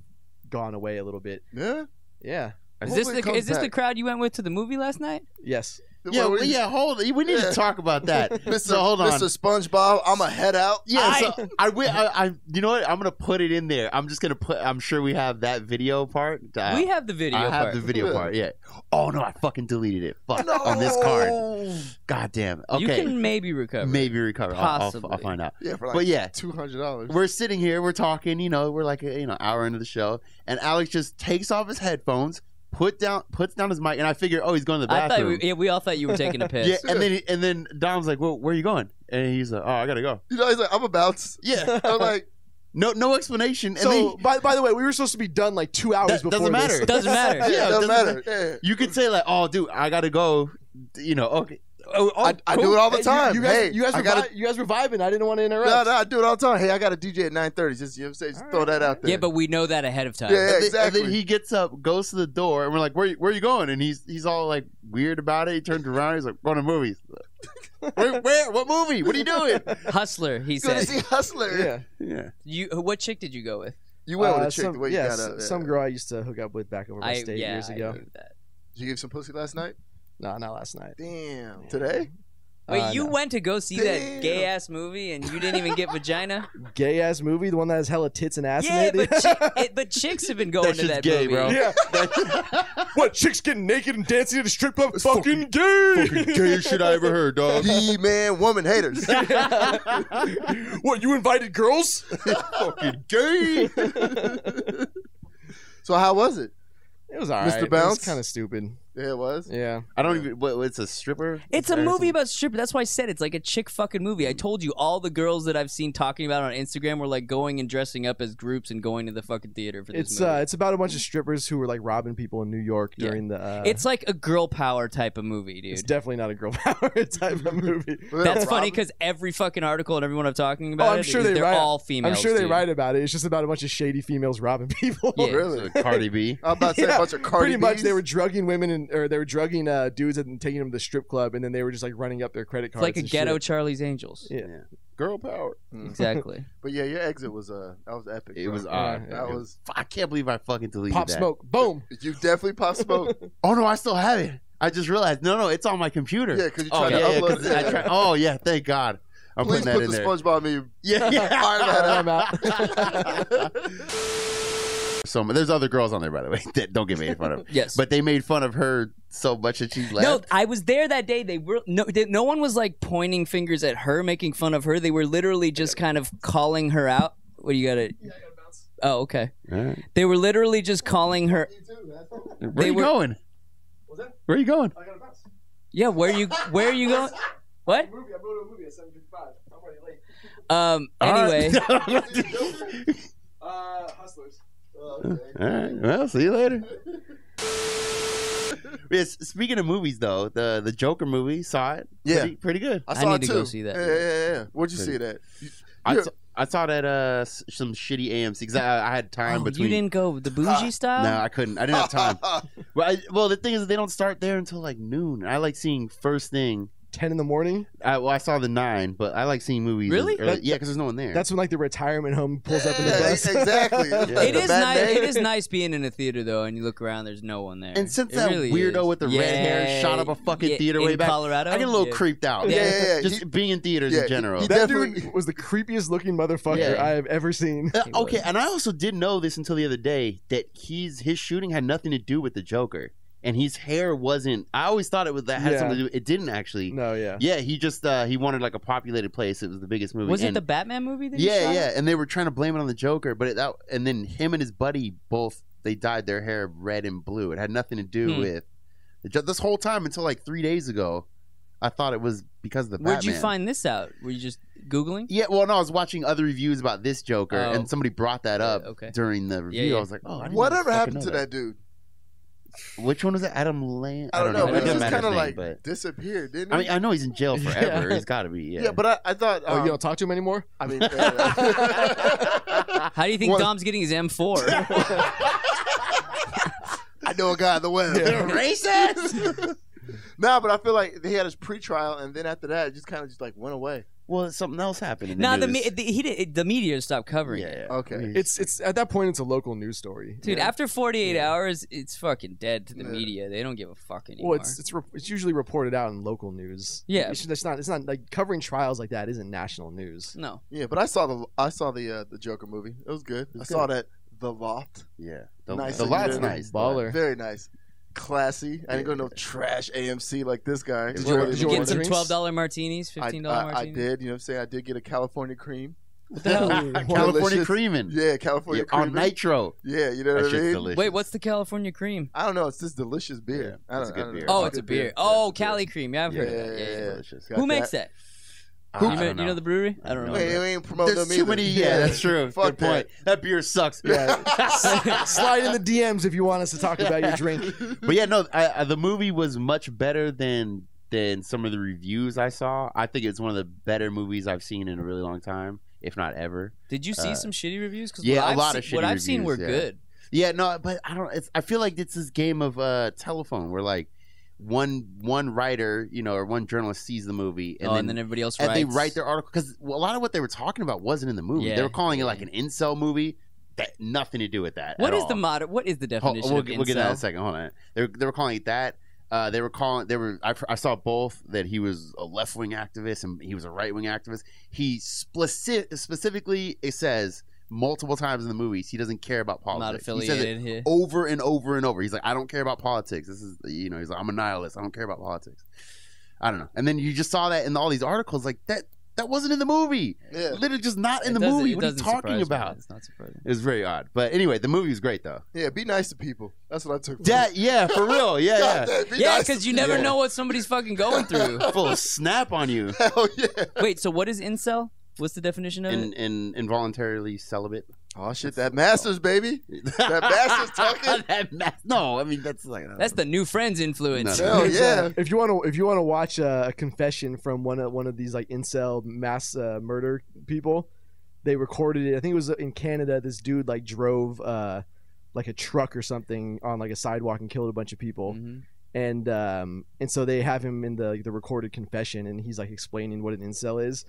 gone away a little bit. Yeah, Yeah. is this Hopefully it the comes is this the back. crowd you went with to the movie last night Yes. Yeah, What well, yeah. Hold. We need Yeah. to talk about that. Mr. So hold on. Mr. SpongeBob, I'm a head out. Yeah, so I, wi- I, I, you know what? I'm gonna put it in there. I'm just gonna put. I'm sure we have that video part. Uh, we have the video I have part. the video Yeah. part. Yeah. Oh no, I fucking deleted it. Fuck on this card. God damn. Okay. You can maybe recover. maybe recover. I'll- I'll, I'll, find out. Yeah, for like But yeah, two hundred dollars. we're sitting here. We're talking. You know, we're like a, you know hour into the show, and Alex just takes off his headphones, put down, puts down his mic, and I figure, oh, he's going to the I thought bathroom. we, yeah, we all thought you were taking a piss. yeah, and then and then Dom's like, well, where are you going? And he's like, oh, I gotta go. You know, he's like, I'm about. to- Yeah. I'm like, No, no explanation. And So, then by, by the way, we were supposed to be done like two hours That before doesn't this. matter. Doesn't matter. yeah, Yeah, it doesn't doesn't matter. Yeah. you could say like, oh, dude, I gotta go. You know, okay. Oh, oh, I, I do it all the Hey, you- time. You, guys, hey, you guys, I were gotta. you guys were vibing. I didn't want to interrupt. No, no, I do it all the time. Hey, I got a DJ at nine thirty. Just you know, what I'm saying, just throw that out there. Yeah, but we know that ahead of time. Yeah, And then, exactly. and then he gets up, goes to the door, and we're like, "Where, where are you going?" And he's he's all like weird about it. He turns around, he's like, "Going to movies." where, where? What movie? What are you doing? Hustler, he Good to see Hustler. Yeah. Yeah, You, what chick did you go with? You went with Uh, a chick some, the way you yeah, got s- up. some girl I used to hook up with back over my I state yeah, years ago. agree with that. Did you give some pussy last night? No, not last night. Damn. Today? Wait, Uh, you no. went to go see that gay ass movie and you didn't even get vagina? gay ass movie, the one that has hella tits and ass yeah, in it. but, chi- it, but chicks have been going That to that gay, movie. bro. yeah. what chicks getting naked and dancing at a strip club? It's fucking, gay. fucking gayest shit I ever heard, dog. He man, woman haters. what you invited girls? fucking gay. so how was it? It was alright. Mr. It was Bounce? kind of stupid. Yeah, it was. Yeah. I don't even. What, it's a stripper. It's a movie something? about stripper. That's why I said it's like a chick fucking movie. I told you all the girls that I've seen talking about on Instagram were like going and dressing up as groups and going to the fucking theater for this It's movie. uh, it's about a bunch of strippers who were like robbing people in New York Yeah. during the. Uh, it's like a girl power type of movie, dude. it's definitely not a girl power type of movie. Well, That's Rob- funny because every fucking article and everyone I'm talking about, Oh, I'm it, sure they they're write- all females. I'm sure they dude. write about it. It's just about a bunch of shady females robbing people. Yeah. Really? So Cardi B. I'm about to say Yeah, a bunch of Cardi B. Pretty much, Bs. they were drugging women and or they were drugging uh, dudes and taking them to the strip club, and then they were just like running up their credit cards. It's cards. like a and ghetto shit. Charlie's Angels. Yeah. Girl power. Mm. Exactly. But yeah, your exit was uh that was epic. It bro. was Yeah, odd. yeah. That was I can't believe I fucking deleted Pop that. smoke, boom. you definitely pop smoke. Oh no, I still have it. I just realized. No, no, it's on my computer. Yeah, 'cause you oh, tried to yeah, yeah, it. I tried- oh yeah, thank God. I'm Please putting that put in the there. SpongeBob meme. Yeah, yeah. I'm out. So there's other girls on there, by the way, that don't get made fun of. Yes. But they made fun of her so much that she left. No, I was there that day. They were no, they, no one was like pointing fingers at her, making fun of her. They were literally just kind of calling her out. What do you got to? Oh, okay. All right. They were literally just calling her. Where They are you were- going? Where are you going? I gotta bounce. Yeah, where you where are you going? What? I'm going to a movie at 7:55. I'm already late. Um. Anyway, right. Uh, Hustlers. All right. Well, see you later. Yes, speaking of movies, though, the the Joker movie saw it. Yeah. pretty, pretty good. I I saw need it to too. go see that. Yeah, yeah, yeah, yeah. Where'd you see that? You- I, saw, I saw it at uh some shitty AMC because I, I had time oh, between. you didn't go the bougie style. No, I couldn't. I didn't have time. well, I, well, the thing is, they don't start there until like noon. I like seeing first thing. 10 in the morning. I, well, I saw the nine, but I like seeing movies. Really? early- That- yeah, because there's no one there. That's when like the retirement home pulls up in the bus. exactly. Yeah. It The is bad nice. name. It is nice being in a theater though, and you look around. There's no one there. And since It that really weirdo is. with the red hair shot up a fucking yeah, theater in way back, Colorado. I get a little Yeah. creeped out. Yeah, yeah, yeah. Just He- being in theaters yeah, in general. he that Definitely- dude was the creepiest looking motherfucker Yeah. I have ever seen. Uh, okay, and I also didn't know this until the other day that he's his shooting had nothing to do with the Joker, and his hair wasn't. I always thought it was that had Yeah. something to do. It didn't actually. No, yeah. Yeah, he just uh he wanted like a populated place. It was the biggest movie. Was it and- the Batman movie? That he Yeah, shot? yeah, and they were trying to blame it on the Joker, but it, that and then him and his buddy both they dyed their hair red and blue. It had nothing to do Hmm. with the Jo- this whole time until like three days ago. I thought it was because of the Where'd you Batman. find this out? Were you just googling? Yeah, well, no, I was watching other reviews about this Joker, Oh. and somebody brought that up Yeah, okay. during the review. yeah. I was like, oh, I didn't Whatever fucking happened know to that dude? Which one was it? Adam Land? I don't know, know. but It just kind of like but disappeared, didn't I mean, I know he's in jail forever. Yeah. He's got to be. Yeah. yeah. but I, I thought. Oh, Um, you don't talk to him anymore? I mean. How do you think What- Dom's getting his M4? I know a guy on the web. Yeah. racist. nah, but I feel like he had his pre-trial, and then after that, it just kind of just like went away. Well, something else happened. In the Nah, the, news. me- the he did, the media stopped covering yeah, it. yeah. Okay. It's it's at that point it's a local news story. Dude, Yeah. after 48 hours, it's fucking dead to the Yeah. media. They don't give a fuck anymore. Well, it's it's re- it's usually reported out in local news. Yeah. it's, it's not it's not like covering trials like that isn't national news. no. Yeah, but I saw the I saw the uh, the Joker movie. It was good. I was saw good. that The Loft. yeah. The, Nice the that you lot's did it. nice. Baller. Very nice. Classy. I didn't go to no trash AMC like this guy. Did you- did Did you get some twelve dollar martinis, I, fifteen dollar I, I did. You know what I'm saying? I did get a California cream. What the? California creaming. Yeah, California Yeah, on cream. nitro. Yeah, you know That what I shit's mean? delicious. Wait, what's the California cream? I don't know. It's this delicious beer. Yeah, I don't, a good I don't beer. know. Oh, It's it's a good beer. Oh, a beer. Cali cream. Yeah, I've Yeah, heard yeah, of that. Yeah. Who that. makes that? I You, don't know, you know know. the brewery? I don't know. remember. Wait, we ain't promoting There's them too either. many. Yeah, that's true. Fuck Good point. That beer sucks. Yeah, slide in the DMs if you want us to talk about your drink. but yeah, no, I, I, the movie was much better than than some of the reviews I saw. I think it's one of the better movies I've seen in a really long time, if not ever. Did you see Uh, some shitty reviews? Because yeah, what a I've lot seen, of What I've seen were yeah. good. Yeah, no, but I don't. It's, I feel like it's this game of uh telephone where like one one writer, you know, or one journalist sees the movie and oh, then. and then everybody else and writes. they write their article because a lot of what they were talking about wasn't in the movie. Yeah, they were calling it like an incel movie. That nothing to do with that. What at is the all. mod? What is the Hold- definition we'll, of we'll get that in a second. Hold on. They were, they were calling it that. Uh, they were calling. They were. I, I saw both that he was a left wing activist and he was a right wing activist. He speci- specifically it says multiple times in the movies he doesn't care about Not politics. He says it affiliated here. over and over and over. He's like, I don't care about politics. This is you know. He's like, I'm a nihilist. I don't care about politics. I don't know. And then you just saw that in all these articles. Like that. That wasn't in the movie. Yeah. Literally just not in It the movie. What are you talking surprise me. about? It's not surprising. It was very odd. But anyway, the movie was great though. Yeah, be nice to people. That's what I took. from That yeah, for real. Yeah, yeah. God damn, be Yeah, because to you never people. know what somebody's fucking going through. Full of snap on you. Hell yeah. Wait, so what is incel? What's the definition of In, it? in involuntarily celibate. Oh shit, that Masters baby. That masters talking? That ma- no, I mean that's like That's the new friends influence. No, Hell yeah. if you want to, if you want to watch uh, a confession from one of one of these like incel mass uh, murder people, they recorded it. I think it was in Canada. This dude like drove uh, like a truck or something on like a sidewalk and killed a bunch of people. Mhm. And um, and so they have him in the the recorded confession, and he's like explaining what an incel is.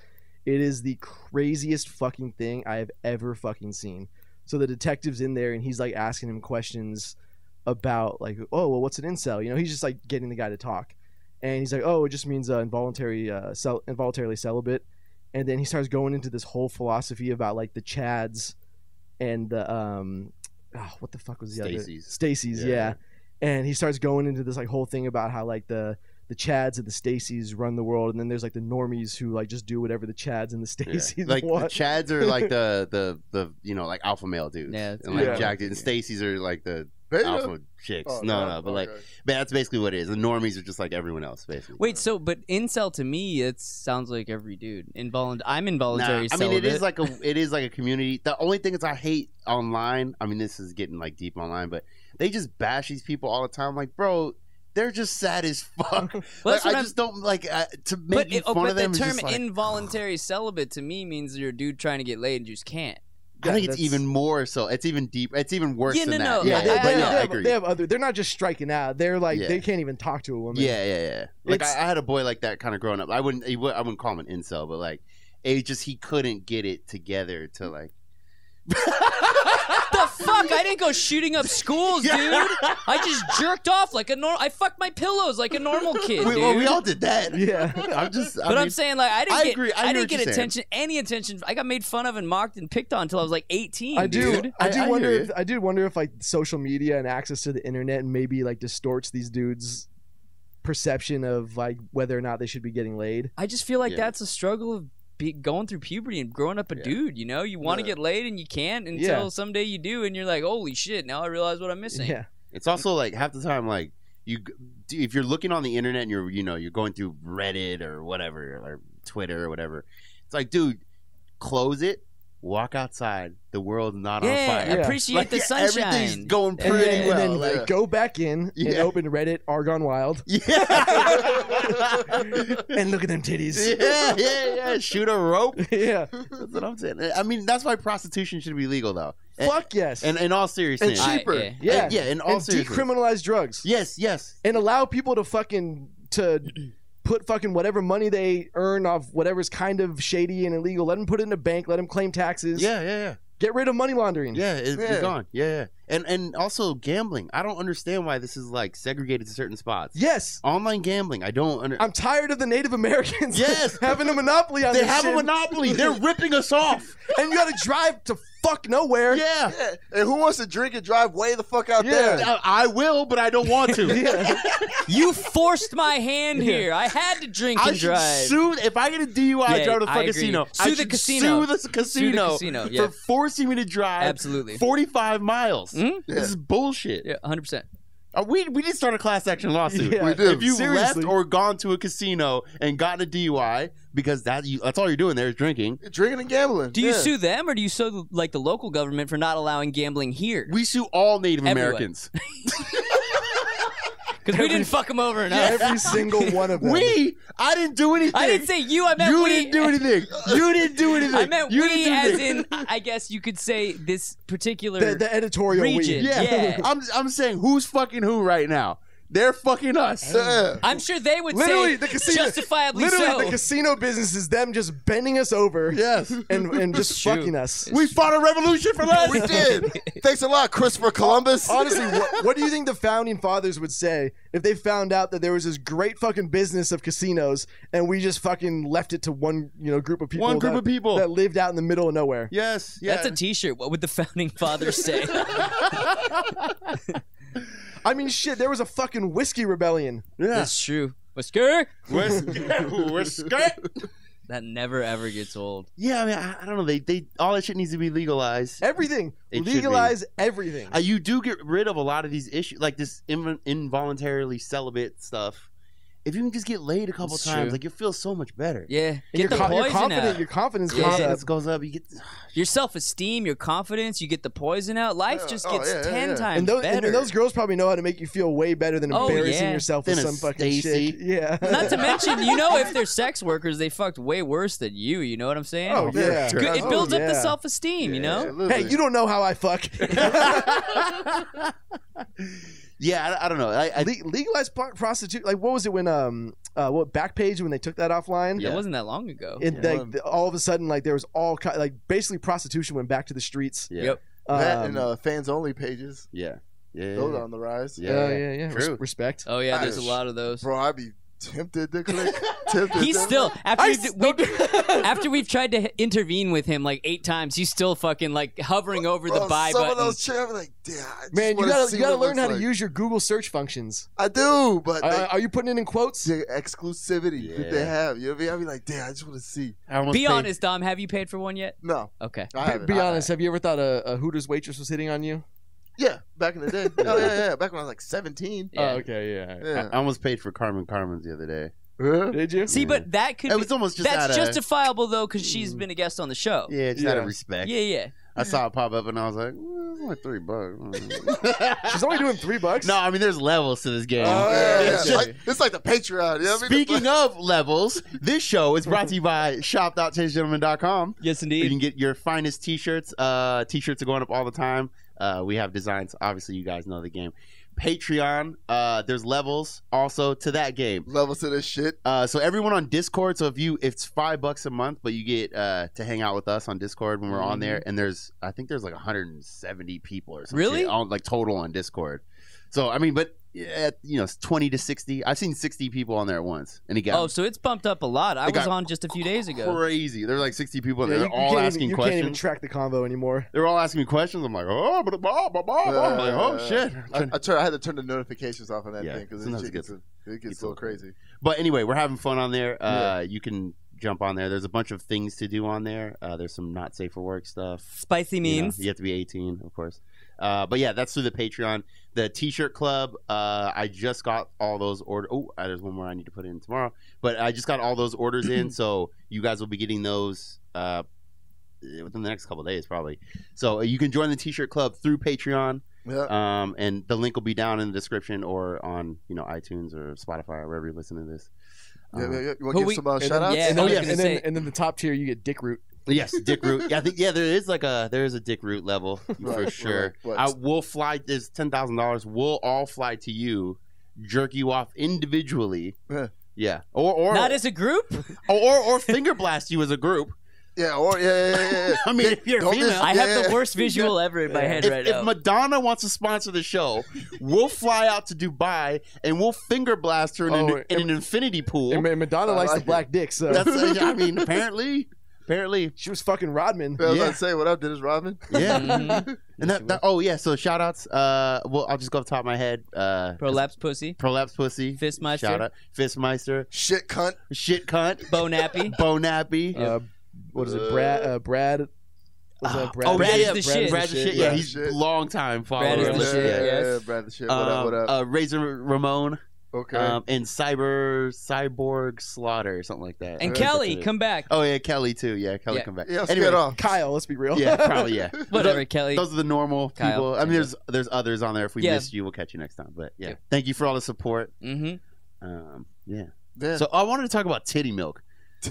It is the craziest fucking thing I have ever fucking seen. So the detective's in there, and he's like asking him questions about like, oh well, what's an incel? You know, he's just like getting the guy to talk, and he's like, oh, it just means uh, involuntary, uh, cel- involuntarily celibate, and then he starts going into this whole philosophy about like the Chads and the um, oh, what the fuck was the other Stacy's. Stacy's, Yeah. yeah. and he starts going into this like whole thing about how like the the Chads and the Stacys run the world, and then there's like the normies who like just do whatever the Chads and the Yeah. Stacys Like the. Chads are like the the the you know like alpha male dudes. Yeah, and like Yeah. Jack and Stacy's are like the Beta? alpha chicks. Oh, no, no, but like okay. but that's basically what it is. The normies are just like everyone else, basically. Wait, so but incel to me, it sounds like every dude. Involunt. I'm Nah, involuntary. I mean, it is like a it is like a community. The only thing is I hate online. I mean, this is getting like deep online, but they just bash these people all the time. Like, bro, they're just sad as fuck. Well, like, I I'm- just don't like uh, to make But, you it, oh, fun but of the them. is term like, involuntary celibate to me means you're a dude trying to get laid and you just can't. I think it's even more so. It's even deeper. It's even worse Yeah, than no, that. no, Yeah, I- they, I- they, but they yeah, I have, agree. they have other. They're not just striking out. They're like Yeah. they can't even talk to a woman. Yeah, yeah, yeah. Like I, I had a boy like that kind of growing up. I wouldn't, he would, I wouldn't call him an incel, but like, it just he couldn't get it together to like. the fuck? I didn't go shooting up schools, dude. I just jerked off like a normal. I fucked my pillows like a normal kid, we, dude. well, we all did that. Yeah. I'm just. I but I'm saying like I didn't I get agree. I I, didn't get you're saying. attention any attention. I got made fun of and mocked and picked on until I was like 18. I do. dude. I I- do I wonder. If. I do wonder if like social media and access to the internet maybe like distorts these dudes' perception of like whether or not they should be getting laid. I just feel like Yeah. that's a struggle of be, going through puberty and growing up a Yeah. dude. You know, you want to Yeah. get laid and you can't until Yeah. someday you do, and you're like, holy shit! Now I realize what I'm missing. Yeah. It's also like half the time, like you, if you're looking on the internet and you're, you know, you're going through Reddit or whatever, or Twitter or whatever. It's like, dude, close it, walk outside. The world's not on Yeah, fire. Yeah. appreciate Like, the yeah, sunshine. Everything's going And pretty then, well. and then yeah. like, go back in and open Reddit r/gonewild yeah. and look at them titties. yeah, yeah, yeah. Shoot a rope. yeah. That's what I'm saying. I mean, that's why prostitution should be legal, though. And, Fuck yes. and in all seriousness, And I- cheaper. yeah. yeah. And- yeah, in all and seriousness. decriminalize drugs yes, yes. and allow people to fucking to put fucking whatever money they earn off whatever's kind of shady and illegal. Let them put it in a bank. Let them claim taxes. Yeah, yeah, yeah. Get rid of money laundering. Yeah, it, Yeah. it's gone. Yeah, yeah. And and also gambling. I don't understand why this is like segregated to certain spots. Yes. Online gambling. I don't under- I'm tired of the Native Americans Yes. having a monopoly on They this have shit. a monopoly. They're ripping us off. and you got to drive to fuck nowhere. Yeah. Yeah. And who wants to drink and drive way the fuck out Yeah. there? I, I will, but I don't want to. Yeah. You forced my hand here. I had to drink I and should drive. sue if I get a DUI Yeah, drive to the I fucking agree. casino. Sue the casino. Sue the casino, casino, yeah. for forcing me to drive Absolutely. 45 miles. Mhm. This is bullshit. Yeah, 100%. Uh, we we need to start a class action lawsuit. Yeah, We do. If you Seriously. left or gone to a casino and gotten a DUI because that you, that's all you're doing there is drinking. Drinking and gambling. Do you Yeah. sue them or do you sue like the local government for not allowing gambling here? We sue all Native Everyone. Americans. Because we didn't fuck them over enough. Every single one of them. we, I didn't do anything. I didn't say you. I meant you we. didn't do anything. You didn't do anything. I meant you we, as in, I guess you could say this particular. the, the editorial Region. we. yeah. Yeah. I'm I'm saying who's fucking who right now? They're fucking us. Yeah. I'm sure they would Literally, say the casino, justifiably literally so. the casino business is them just bending us over Yes. and and just true. fucking us. We fought a revolution for less. We did. Thanks a lot, Christopher Columbus. Honestly, what, what do you think the founding fathers would say if they found out that there was this great fucking business of casinos and we just fucking left it to one you know group of people One group that, of people. that lived out in the middle of nowhere? Yes. Yeah. That's a T-shirt. What would the founding fathers say? I mean, shit, there was a fucking whiskey rebellion. yeah. That's true. Whisker. We're, we're. That never ever gets old. Yeah, I mean, I, I don't know. They, they, all that shit needs to be legalized. Everything, It should be. legalize everything. Uh, you do get rid of a lot of these issues, like this inv- involuntarily celibate stuff. If you can just get laid a couple It's times, true. like you feel so much better. Yeah. And Get you're, the co- you're poison confident. out. Your confidence Yeah. goes up. Confidence goes up. You get Your self-esteem, your confidence. You get the poison out. Life Yeah. just Oh, gets yeah, yeah, ten yeah. times And those, and those girls probably know how to make you feel way better than Oh, embarrassing yeah. yourself Than with a some fucking Stacy. chick. Yeah. Not to mention, you know, if they're sex workers, they fucked way worse than you. You know what I'm saying? Oh, yeah. Good- It Oh, builds up the yeah. self-esteem. You know. Absolutely. hey, you don't know how I fuck. yeah. I, I don't know. I, I Le- legalized pro- prostitute. Like, what was it when um, uh, what Backpage when they took that offline? Yeah. It wasn't that long ago. And Yeah. like, the- all of a sudden, like there was all ki- like basically prostitution went back to the streets. yeah. Yep. that and Um, uh, fans only pages. Yeah. Yeah. Those are on the rise. Yeah. oh, yeah, yeah. Res- True. respect. Oh yeah, there's a lot of those. Bro, I'd be tempted to click. tempted He's to- still after I we've, s- we after we've tried to intervene with him like eight times, he's still fucking like hovering over Bro, the buy some button. of those chicks, I'm like, damn. Man, you gotta you gotta learn how looks to use your Google search functions. I do, but Uh, they, are you putting it in quotes? the exclusivity that they have. You know what I mean? I'd be like, damn, I just want to see. Be paid- honest, Dom. Have you paid for one yet? No, Okay. Be, be honest. Have you ever thought a, a Hooters waitress was hitting on you? Yeah, back in the day. oh yeah, yeah. Back when I was like 17. Yeah. Oh, okay, yeah. I, Yeah. I almost paid for Carmen Carmen's the other day. Did you? See, but that could It be, was almost just that's out of- justifiable though because she's been a guest on the show. Yeah, just out of Yeah. respect. yeah, yeah. I saw it pop up and I was like, well, it's only three bucks. She's only doing three bucks. no, I mean there's levels to this game. Oh, yeah, yeah. It's It's, just- like, it's like the Patreon. You know what I mean? Speaking of levels, this show is brought to you by shop.tastelessgentlemen.com. Yes, indeed. You indeed. can get your finest t-shirts. Uh, t-shirts are going up all the time. Uh, we have designs. Obviously, you guys know the game. Patreon. Uh, there's levels also to that game. levels to this shit. Uh, so everyone on Discord. So if you, it's five bucks a month, but you get uh, to hang out with us on Discord when we're on there, and there's I think there's like 170 people or something. Really? on, like total on Discord. So I mean, but yeah, you know, it's 20 to 60. I've seen 60 people on there at once, and he got Oh, so it's bumped up a lot. I was on just a few days ago. crazy. There's like 60 people, and Yeah, they're you, you all can't asking even, you can't even track the convo anymore. They're all asking me questions. I'm like, oh, blah, blah, blah, blah. I'm like, oh shit. I, I, turn, I had to turn the notifications off on that Yeah, thing because sometimes it it gets, gets- it gets gets so a little crazy. But anyway, we're having fun on there. Uh, You can jump on there. There's a bunch of things to do on there. Uh, there's some not safe for work stuff. Spicy You, know, means. you have to be 18, of course. Uh, but yeah, that's through the Patreon. The T-shirt club. Uh, I just got all those orders. Oh, uh, there's one more I need to put in tomorrow. But I just got all those orders in, so you guys will be getting those uh, within the next couple days, probably. So uh, you can join the T-shirt club through Patreon. Yeah. Um, and the link will be down in the description or on you know iTunes or Spotify or wherever you listen to this. yeah, Um, yeah, yeah. You want to give we- some uh, shout outs? Yeah, and I then, was yeah, and, then, and then the top tier, you get Dick Root. Yes, Dick Root. Yeah, I think yeah, there is like a there is a Dick Root level for sure. Right, I will fly. There's ten thousand dollars. We'll all fly to you, jerk you off individually. Yeah. Yeah, or or Not as a group. or, or finger blast you as a group. Yeah, or yeah, yeah, yeah. yeah. I mean, if you're Don't female, just- I have Yeah. the worst visual ever in my head if, right if now. If Madonna wants to sponsor the show, we'll fly out to Dubai and we'll finger blast her in, Oh, an, in an infinity pool. And Madonna I likes like the black dick, so That's I mean, apparently, apparently, she was fucking Rodman. I was Yeah. about to say, what up, Dennis Rodman? yeah. Mhm. And that, that oh yeah, so shout outs. Uh, well, I'll just go off the top of my head. Uh, Prolapse pussy. prolapse pussy, Fistmeister. shout out, Fistmeister, Shit, cunt. shit cunt, Bo nappy. Bo Nappy. Uh, what is it, Brad? Uh, Brad. Was that Brad? oh Brad yeah, is the Brad, shit. Brad the shit. Yeah, he's the long time follower. Brad is the the shit, yeah. yes. yeah, Brad the shit. What up? What up? Uh, Razor Ramon. Okay. um, and cyber cyborg slaughter or something like that. And Kelly, come back. Oh yeah, Kelly too. Yeah, Kelly Yeah. come back. yeah, let's anyway, off. Kyle. Let's be real. Yeah, probably yeah. Whatever, Kelly. those are the normal Kyle, people. I same mean, there's there's others on there. If we Yeah. missed you, we'll catch you next time. But yeah, Yep. thank you for all the support. mm-hmm. Um, yeah. Yeah. So I wanted to talk about titty milk.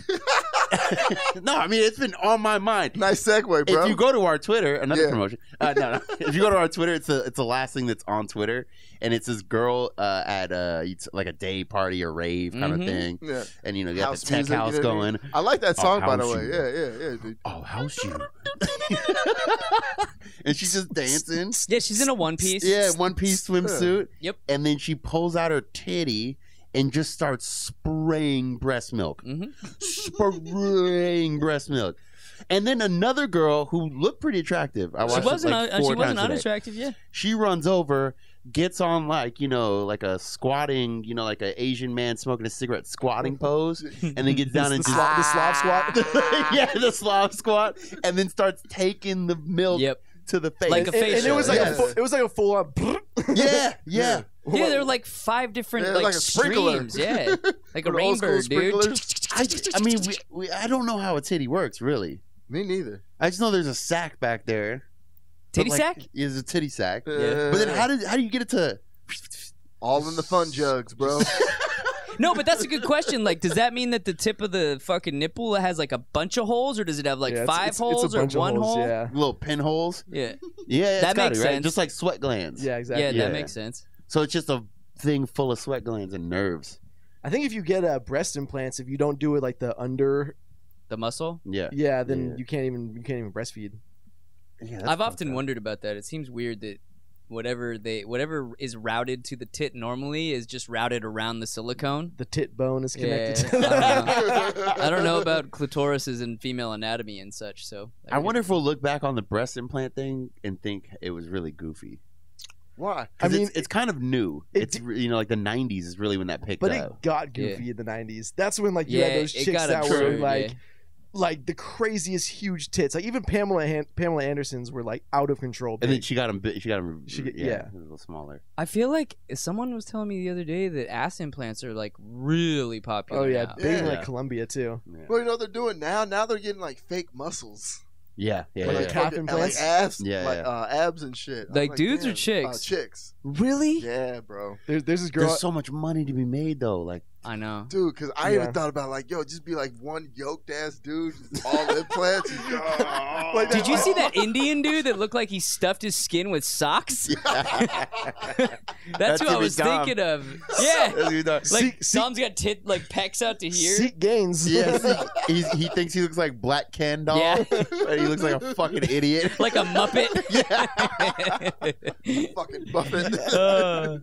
no, I mean it's been on my mind. nice segue, bro. If you go to our Twitter, another Yeah. promotion. Uh, no, no. if you go to our Twitter, it's the it's the last thing that's on Twitter, and it's this girl uh, at a it's like a day party or rave kind Mhm. of thing, yeah. and you know you got House the tech music, house you know what I going. I like that Oh, song, by the way. you. Yeah, yeah, yeah, dude. Oh, house you. and she's just dancing. Yeah, she's in a one piece. Yeah, one piece swimsuit. Yep. And then she pulls out her titty and just starts spraying breast milk. Mhm. spraying breast milk. And then another girl who looked pretty attractive. I She watched wasn't. like uh, four she wasn't unattractive. Yeah. She runs over, gets on like you know like a squatting, you know like an Asian man smoking a cigarette squatting pose, and then gets down and the, Slav, the Slav squat. yeah, the Slav squat, and then starts taking the milk Yep. To the face. Like a and, and it was like yeah. a full, it was like a full on. yeah, yeah. Yeah, there were like five different Yeah, like, like a sprinkler. streams. Yeah, like a Little old school rainbow, dude. sprinklers. I, I mean, we, we, I don't know how a titty works really. Me neither. I just know there's a sack back there. but, Titty like, sack? Is a titty sack. Yeah. But then how did how do you get it to? all in the fun jugs, bro? No, but that's a good question. Like, does that mean that the tip of the fucking nipple has like a bunch of holes, or does it have like Yeah, it's- five it's- it's a holes or bunch of one holes, hole? Yeah, Little pinholes. Yeah, Yeah, it's That gotta makes be, right? sense. Just like sweat glands. yeah, exactly. yeah, Yeah. that makes sense. So it's just a thing full of sweat glands and nerves. I think if you get uh, breast implants, if you don't do it like the under, The muscle. Yeah. yeah, then Yeah. you can't even you can't even breastfeed. yeah I've often wondered about that. It seems weird that whatever they whatever is routed to the tit normally is just routed around the silicone. The tit bone is Yeah, connected. to I I don't know about clitorises and female anatomy and such. So I wonder if we'll look back on the breast implant thing and think it was really goofy. Why? I mean, it's, it's kind of new. it it's you know like the '90s is really when that picked But up. it got goofy in the '90s. That's when like you Yeah, had those chicks got that were like yeah. Like the craziest huge tits. Like even Pamela Han- Pamela Anderson's were like out of control. and then she got him. She got him. She get- yeah, yeah. a little smaller. I feel like someone was telling me the other day that ass implants are like really popular. oh yeah, now. big in Yeah. like Colombia too. Yeah, Well, you know what they're doing now? Now they're getting like fake muscles, yeah, yeah. Or, yeah. like calf implants? like abs, Yeah, like yeah. Uh, abs and shit. I'm Like dudes or chicks? Uh, chicks. really? Yeah, bro. There's there's this girl. There's so much money to be made though. Like I know. Dude, because I Yeah. even thought about like, yo, just be like one yoked ass dude, all implants. and-. Like, Did you see that Indian dude that looked like he stuffed his skin with socks? That's, That's who I was Dom. thinking of. Yeah. like See- see- Dom's got tit like pecs out to here. Seek gains. Yes, he, he's, he thinks he looks like Black Ken doll. Yeah. and he looks like a fucking idiot. like a muppet. yeah, fucking Buffett? Uh,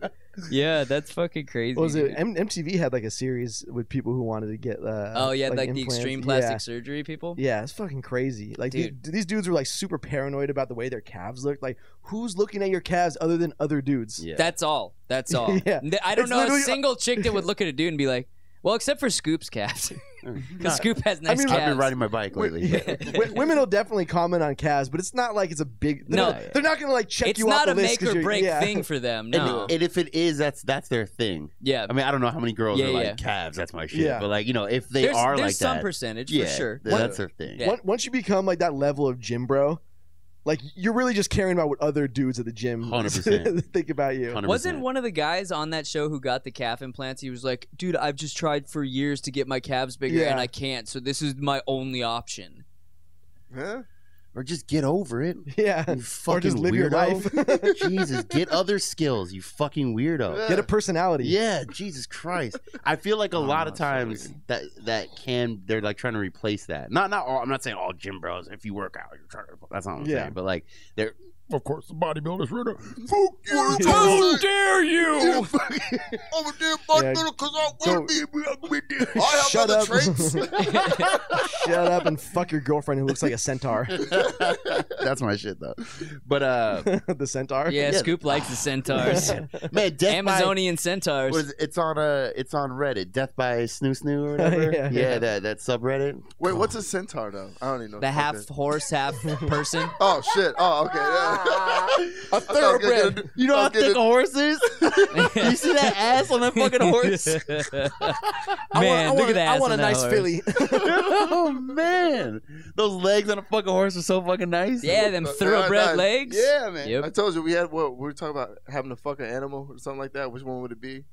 yeah, that's fucking crazy. What was it? M- MTV had like a series with people who wanted to get. Uh, oh yeah, like, the extreme plastic Yeah. surgery people. Yeah, it's fucking crazy. Like Dude. these dudes were like super paranoid about the way their calves looked. Like, who's looking at your calves other than other dudes? Yeah. That's all. That's all. Yeah. I don't It's know a single chick that would look at a dude and be like, "Well, except for Scoop's calves, Mm-hmm. because Scoop has nice mean, calves." I've been riding my bike lately. Yeah. W- women will definitely comment on calves, but it's not like it's a big. They're No. not, they're not gonna like check it's you not off a the list make 'cause or you're- break yeah. thing for them. And, No. and if it is, that's that's their thing. yeah. I mean, I don't know how many girls Yeah, are like yeah. calves. That's my shit. Yeah. But like, you know, if they there's are there's like some that, percentage yeah, for sure. th- that's their thing. Yeah. Once- Once you become like that level of gym bro, like you're really just caring about what other dudes at the gym 100%. think about you. 100%. Wasn't one of the guys on that show who got the calf implants? He was like, "Dude, I've just tried for years to get my calves bigger, Yeah. and I can't. So this is my only option." Huh? Or just get over it. Yeah. You Or fucking just live your weirdo. life. Jesus, get other skills, you fucking weirdo. Get a personality. Yeah, Jesus Christ. I feel like a Oh, lot of times weird. that that can they're like trying to replace that. Not not all. I'm not saying all gym bros. If you work out, you're trying to. That's not what I'm Yeah. saying. But like they're of course the bodybuilders right Fuck you, Yeah. How dare you? I'm a damn bodybuilder because I want Go- to be. I have Shut other up. traits. Shut up and fuck your girlfriend who looks like a centaur. That's my shit though. But uh, the centaur. Yeah, Yeah. Scoop likes the centaurs. man, death Amazonian by, centaurs. was, it's on uh it's on Reddit. Death by Snu Snu or whatever. Yeah, yeah, yeah. that that subreddit. Wait, what's a centaur though? I don't even know. the half Okay. horse, half person. Oh shit. Oh okay. Yeah. A I thought I was gonna get thoroughbred. You know I how was thick a horse is? you see that ass on that fucking horse? I Man, want, look I at that. I want a nice filly. oh man, those legs on a fucking horse are so fucking nice. Yeah, them thoroughbred nice. legs. yeah, man. Yep. I told you we had what we were talking about having to fuck an animal or something like that. Which one would it be?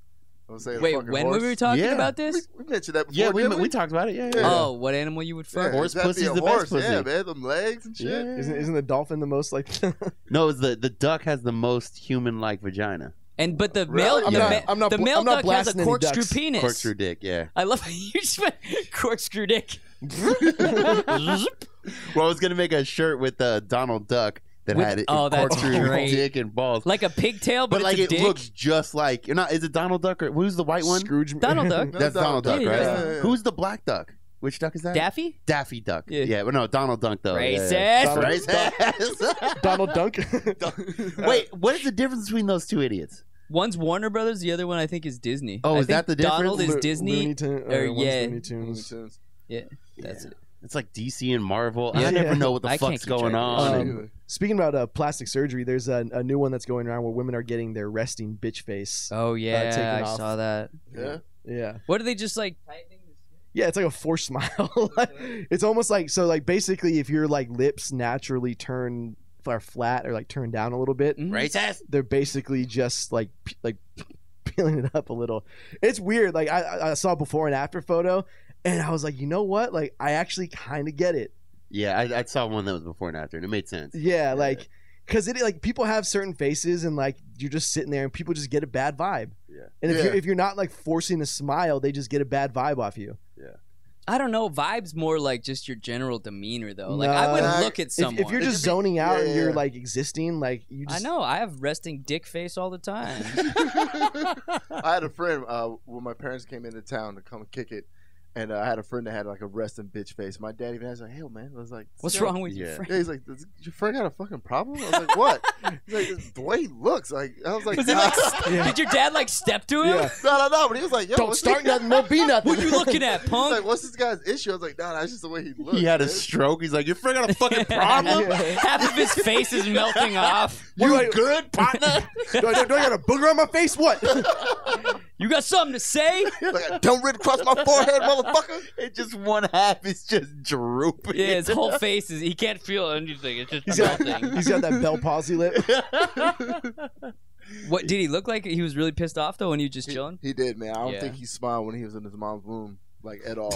I was saying a Wait, when horse. were we talking Yeah. about this? we mentioned that before. Yeah, we didn't we talked about it. Yeah, yeah. Yeah. Oh, what animal you would fuck? Yeah, Horse that'd be pussy's a the best pussy. Yeah, man, them legs and shit. Yeah. Isn't, isn't the dolphin the most like? No, it's the the duck has the most human like vagina. And but the Really? male, I'm the, not- ma- I'm not the male I'm not duck has a corkscrew penis. Corkscrew dick. Yeah. I love you just went corkscrew dick. Well, I was gonna make a shirt with uh, Donald Duck that With- had it oh, that's corkscrew great. dick and balls. Like a pigtail, but, but like it's it a dick. looks just like you're not. Is it Donald Duck or who's the white one? Scrooge. Donald Duck. That's Donald Duck, Yeah, right? yeah, yeah, yeah. Who's the black duck? Which duck is that? Daffy? Daffy Duck. Yeah. Yeah, but no, Donald Duck though. Yeah, Racist. yeah. Donald- Racist. Donald Duck. Wait, what is the difference between those two idiots? One's Warner Brothers. The other one, I think, is Disney. Oh, I is that think the Donald difference? is Disney. Looney Tun- or, or yeah. Looney Tunes. That's it. It's like DC and Marvel. Yeah. I never Yeah. know what the I can't fuck's going on. Um, Speaking about uh, plastic surgery, there's a, a new one that's going around where women are getting their resting bitch face. Oh yeah, taken I off. saw that. yeah. Yeah, What are they just like tightening? yeah, it's like a forced smile. it's almost like so, like basically, if your like lips naturally turn are flat or like turned down a little bit, Mhm. Racist. they're basically just like like peeling it up a little. It's weird. Like I- I, I saw a before and after photo, and I was like, you know what? Like I actually kind of get it. Yeah, I, I saw one that was before and after, and it made sense. Yeah, like because it like people have certain faces, and like you're just sitting there, and people just get a bad vibe. Yeah. And if Yeah. you're if you're not like forcing a smile, they just get a bad vibe off you. Yeah. I don't know. Vibes more like just your general demeanor, though. Like Nah. I wouldn't look at If, someone. if you're just zoning out yeah, and you're yeah. like existing, like you Just... I know. I have resting dick face all the time. I had a friend uh, when my parents came into town to come kick it, and uh, I had a friend that had like a resting bitch face. My dad even asked like, "Hey, man," I was like, What's wrong with your friend? Yeah, he's like, "Does your friend got a fucking problem?" I was like, "What?" He's like, "This- "The way he looks." Like, I was like, Was he like? Yeah. Did your dad like step to him? Yeah. "No, no, no," But he was like, "Yo, don't start this- nothing, won't be nothing. What you looking at, He's punk? like, "What's this guy's issue?" I was like, "No, no, that's just the way he looks." He had a stroke. He's like, "Your friend got a fucking problem." Half of his face is melting off. You You like- good, partner? do, I, do I got a booger on my face? What? You got something to say? like a dumb rid across my forehead, motherfucker. it just one half is just drooping. Yeah, his whole face is. He can't feel anything. It's just He's got, he's got that Bell palsy lip. What did he look like? He was really pissed off though when he was just He, chilling. he did, man. I don't Yeah. think he smiled when he was in his mom's womb, like at all.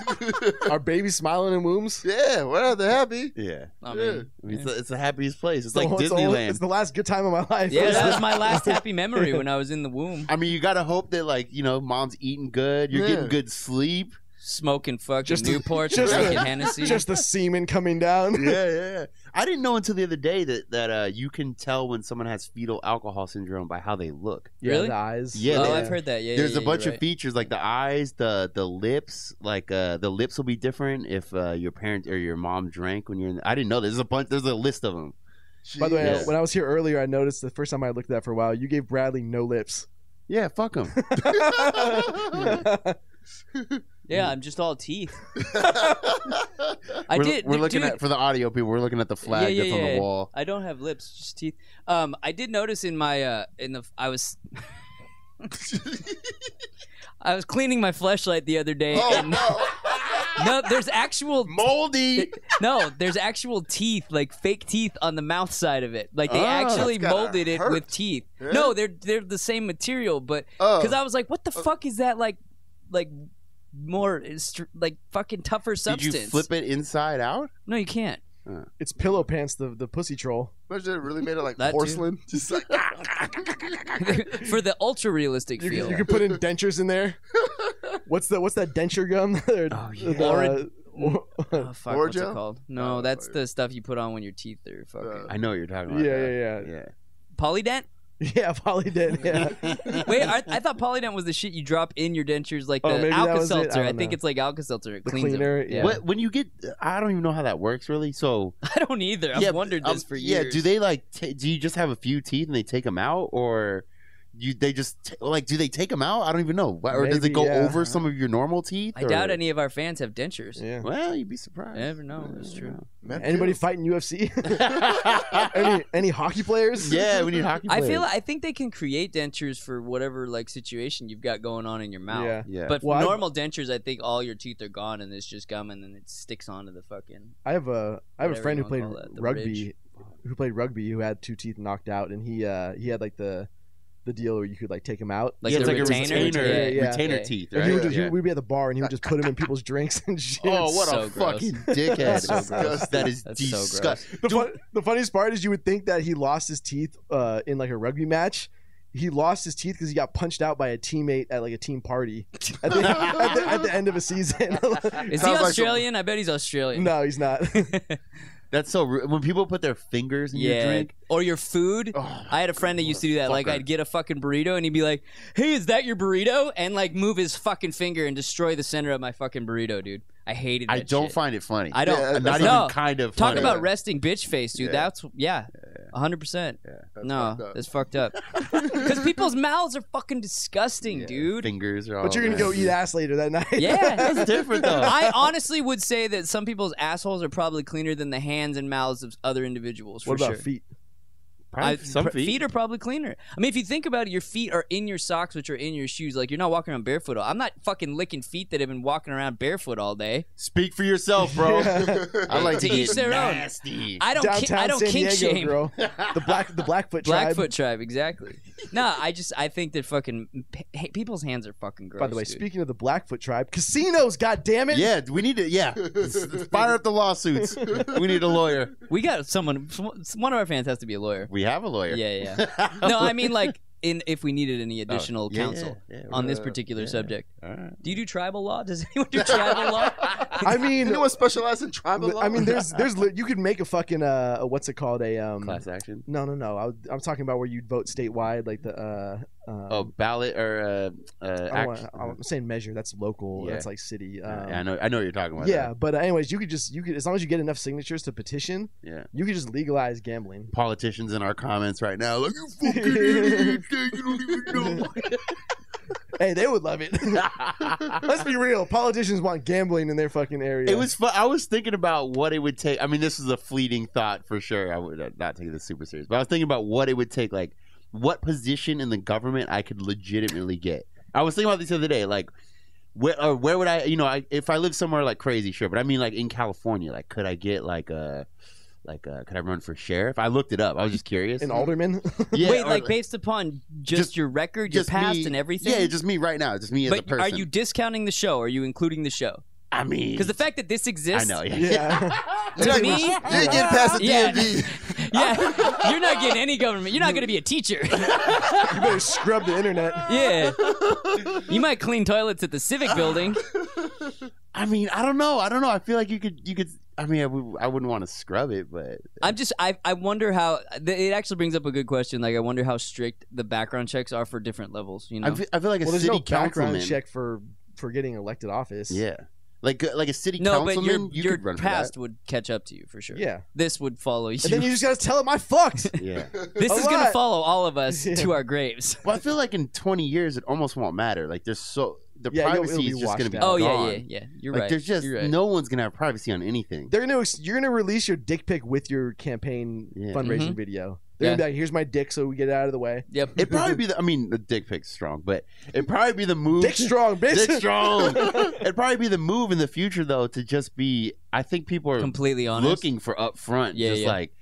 Are babies smiling in wombs? yeah, well, they're happy. Yeah, I Yeah. mean, I mean, it's, the, it's the happiest place. It's the like whole- it's the whole- Disneyland. It's the last good time of my life. yeah, that was my last happy memory when I was in the womb, I mean, you gotta hope that like you know, mom's eating good. You're Yeah. getting good sleep. Smoking fucking Just- Newports, just- drinking Hennessy. Just the semen coming down. yeah, yeah. I didn't know until the other day that that uh, you can tell when someone has fetal alcohol syndrome by how they look. Yeah, Really? The eyes. Yeah, oh, they- I've heard that. Yeah, There's yeah, a bunch you're of features like the eyes, the the lips. Like uh, the lips will be different if uh, your parent or your mom drank when you're. in I didn't know. There's a bunch. There's a list of them. By the way, Yeah. when I was here earlier, I noticed the first time I looked at that for a while, you gave Bradley no lips. Yeah, fuck them. right. Yeah, I'm just all teeth. I we're, did. We're looking dude, at for the audio people. We're looking at the flag Yeah, yeah, that's on yeah. the wall. I don't have lips, just teeth. Um, I did notice in my uh in the I was I was cleaning my flashlight the other day, oh and no! no, there's actual Moldy. no, there's actual teeth, like fake teeth on the mouth side of it. Like they Oh, actually that's gotta molded it with teeth. Yeah? No, they're they're the same material, but Oh. because I was like, what the Oh. fuck is that like, like more like fucking tougher substance. Did substance? you flip it inside out? No, you can't. It's pillow pants, the the pussy troll. Imagine they really made it like That too. porcelain. Just like ah, ah, ah, For the ultra realistic You feel. can, you can put in dentures in there. What's the what's that denture gum? Oh, yeah. Uh, the, Orid- or- mm, Oh, fuck, what's it called? No, Oh, that's yeah. the stuff you put on when your teeth are fucking. Uh, I know what you're talking about. yeah, about. yeah, yeah, yeah. Polident? yeah. Polident. Yeah. Wait, I, I thought Polident was the shit you drop in your dentures, like Oh, the maybe that Alka was it? I Seltzer. I, don't think know. it's like Alka Seltzer. It The cleans 'em. cleaner, yeah. What when you get? I don't even know how that works really. So I don't either. I've yeah, wondered um, this for years. Yeah, do they like? ta do you just have a few teeth and they take them out, or you they just t- like do they take them out? I don't even know. Wha- Or does it go yeah. over some of your normal teeth? I doubt any of our fans have dentures. yeah. Well, you'd be surprised. You never know. That's true. Man, Anybody kills. fighting UFC? any any hockey players? Yeah, we need hockey. Players. I Players. feel I think they can create dentures for whatever like situation you've got going on in your mouth. Yeah. Yeah, But Well, I- normal dentures, I think all your teeth are gone and it's just gum, and then it sticks onto the fucking. I have a I have a friend who played that, the rugby, who played rugby, who had two teeth knocked out, and he uh he had like the the deal where you could like take them out. Like yeah, it's like retainer? a retainer, Yeah, yeah. retainer Yeah. teeth, right? he would just, Yeah. he, we'd be at the bar, and he would just put them in people's drinks and shit. Oh, what so a gross. fucking dickhead! That's so gross. That is That's so gross. disgusting. The, fun, the funniest part is you would think that he lost his teeth uh, in like a rugby match. He lost his teeth because he got punched out by a teammate at like a team party at the, at the, at the end of a season. Is he Sounds like some- Australian? I bet he's Australian. no, he's not. That's so rude. When people put their fingers in your yeah. drink, Or your food. Oh, I had a friend that used to do that. Like, I'd get a fucking burrito, and he'd be like, "Hey, is that your burrito?" And like, move his fucking finger and destroy the center of my fucking burrito, dude. I hated. I don't shit. find it funny. I don't. Yeah, Not no. even kind of. Talk funny. about resting bitch face, dude. Yeah. That's yeah, hundred percent. that's No, fucked it's fucked up. Because people's mouths are fucking disgusting, Yeah, dude. Fingers are. but you're gonna go eat ass later that night. Yeah, It's different though. I honestly would say that some people's assholes are probably cleaner than the hands and mouths of other individuals. For what about sure. feet? Probably I- some pr- feet. are probably cleaner. I mean, if you think about it, your feet are in your socks, which are in your shoes. Like you're not walking around barefoot. I'm not fucking licking feet that have been walking around barefoot all day. Speak for yourself, bro. I like to, To each get their own. I don't. ki- I don't San kink Diego, shame. girl. The black the Blackfoot tribe. Blackfoot tribe, exactly. no, I just I think that fucking p- people's hands are fucking gross. By the way, dude. speaking of the Blackfoot tribe, casinos. God damn it! Yeah, we need to. Yeah, fire up the lawsuits. We need a lawyer. we got someone. One of our fans has to be a lawyer. We have a lawyer. Yeah, yeah. No, I mean like in if we needed any additional Oh, yeah, counsel yeah, yeah, on this particular yeah. subject. All right. Do you do tribal law? Does anyone do tribal law? I mean, Anyone specialize in tribal law? I mean, there's there's li- you could make a fucking uh what's it called a um Class action. no no no I, I'm talking about where you'd vote statewide like the uh um, Oh, ballot or uh, uh, I wanna, I'm saying measure that's local Yeah. that's like city um, yeah, I know. I know what you're talking about. yeah but uh, anyways you could just you could as long as you get enough signatures to petition yeah. you could just legalize gambling Politicians in our comments right now, like you fucking idiot, you don't even know. hey they would love it let's be real politicians want gambling in their fucking area It was fun. I was thinking about what it would take. I mean, this is a fleeting thought for sure. I would uh, not take this super serious, but I was thinking about what it would take. Like, what position in the government I could legitimately get. I was thinking about this the other day. Like, where or where would I? You know, I, if I live somewhere like crazy, sure. But I mean, like in California, like, could I get like a like uh could I run for sheriff? I looked it up. I was just curious. an alderman yeah, Wait, or, like based upon just, Just- your record, your past, me- and everything? Yeah, just me right now. Just me as a but person. are you discounting the show? Or are you including the show? I mean, Because the fact that this exists, I know. Yeah. yeah You're to me- you ain't getting past the Yeah. DMV. yeah, you're not getting any government. You're not going to be a teacher. you better scrub the internet yeah, you might clean toilets at the civic building. I mean, I don't know. I don't know. I feel like you could. You could. I mean, I, would, I wouldn't want to scrub it, but I'm just I I wonder how th- it actually brings up a good question. Like I wonder how strict the background checks are for different levels. You know, I, feel, I feel like a well there's city no background councilman. check for for getting elected office Yeah, like like a city no, but councilman. your you your could run for past would catch up to you for sure. yeah this would follow you. and then you just gotta tell him I fucked. Yeah. this A is gonna follow all of us Yeah. to our graves. well, I feel like in 20 years it almost won't matter. Like there's so the Yeah, privacy is just gonna be out. Oh gone. yeah, yeah, yeah. You're like right. there's just right. no one's gonna have privacy on anything. They're gonna you're gonna release your dick pic with your campaign Yeah. fundraising Mhm. video. They're gonna be like, "Here's my dick, so we get it out of the way." Yep. It'd probably be the. I mean, the dick pic's strong, but it'd probably be the move. Dick strong, bitch. Dick strong. it'd probably be the move in the future though to just be. I think people are Completely honest. looking for upfront. Yeah, just yeah. like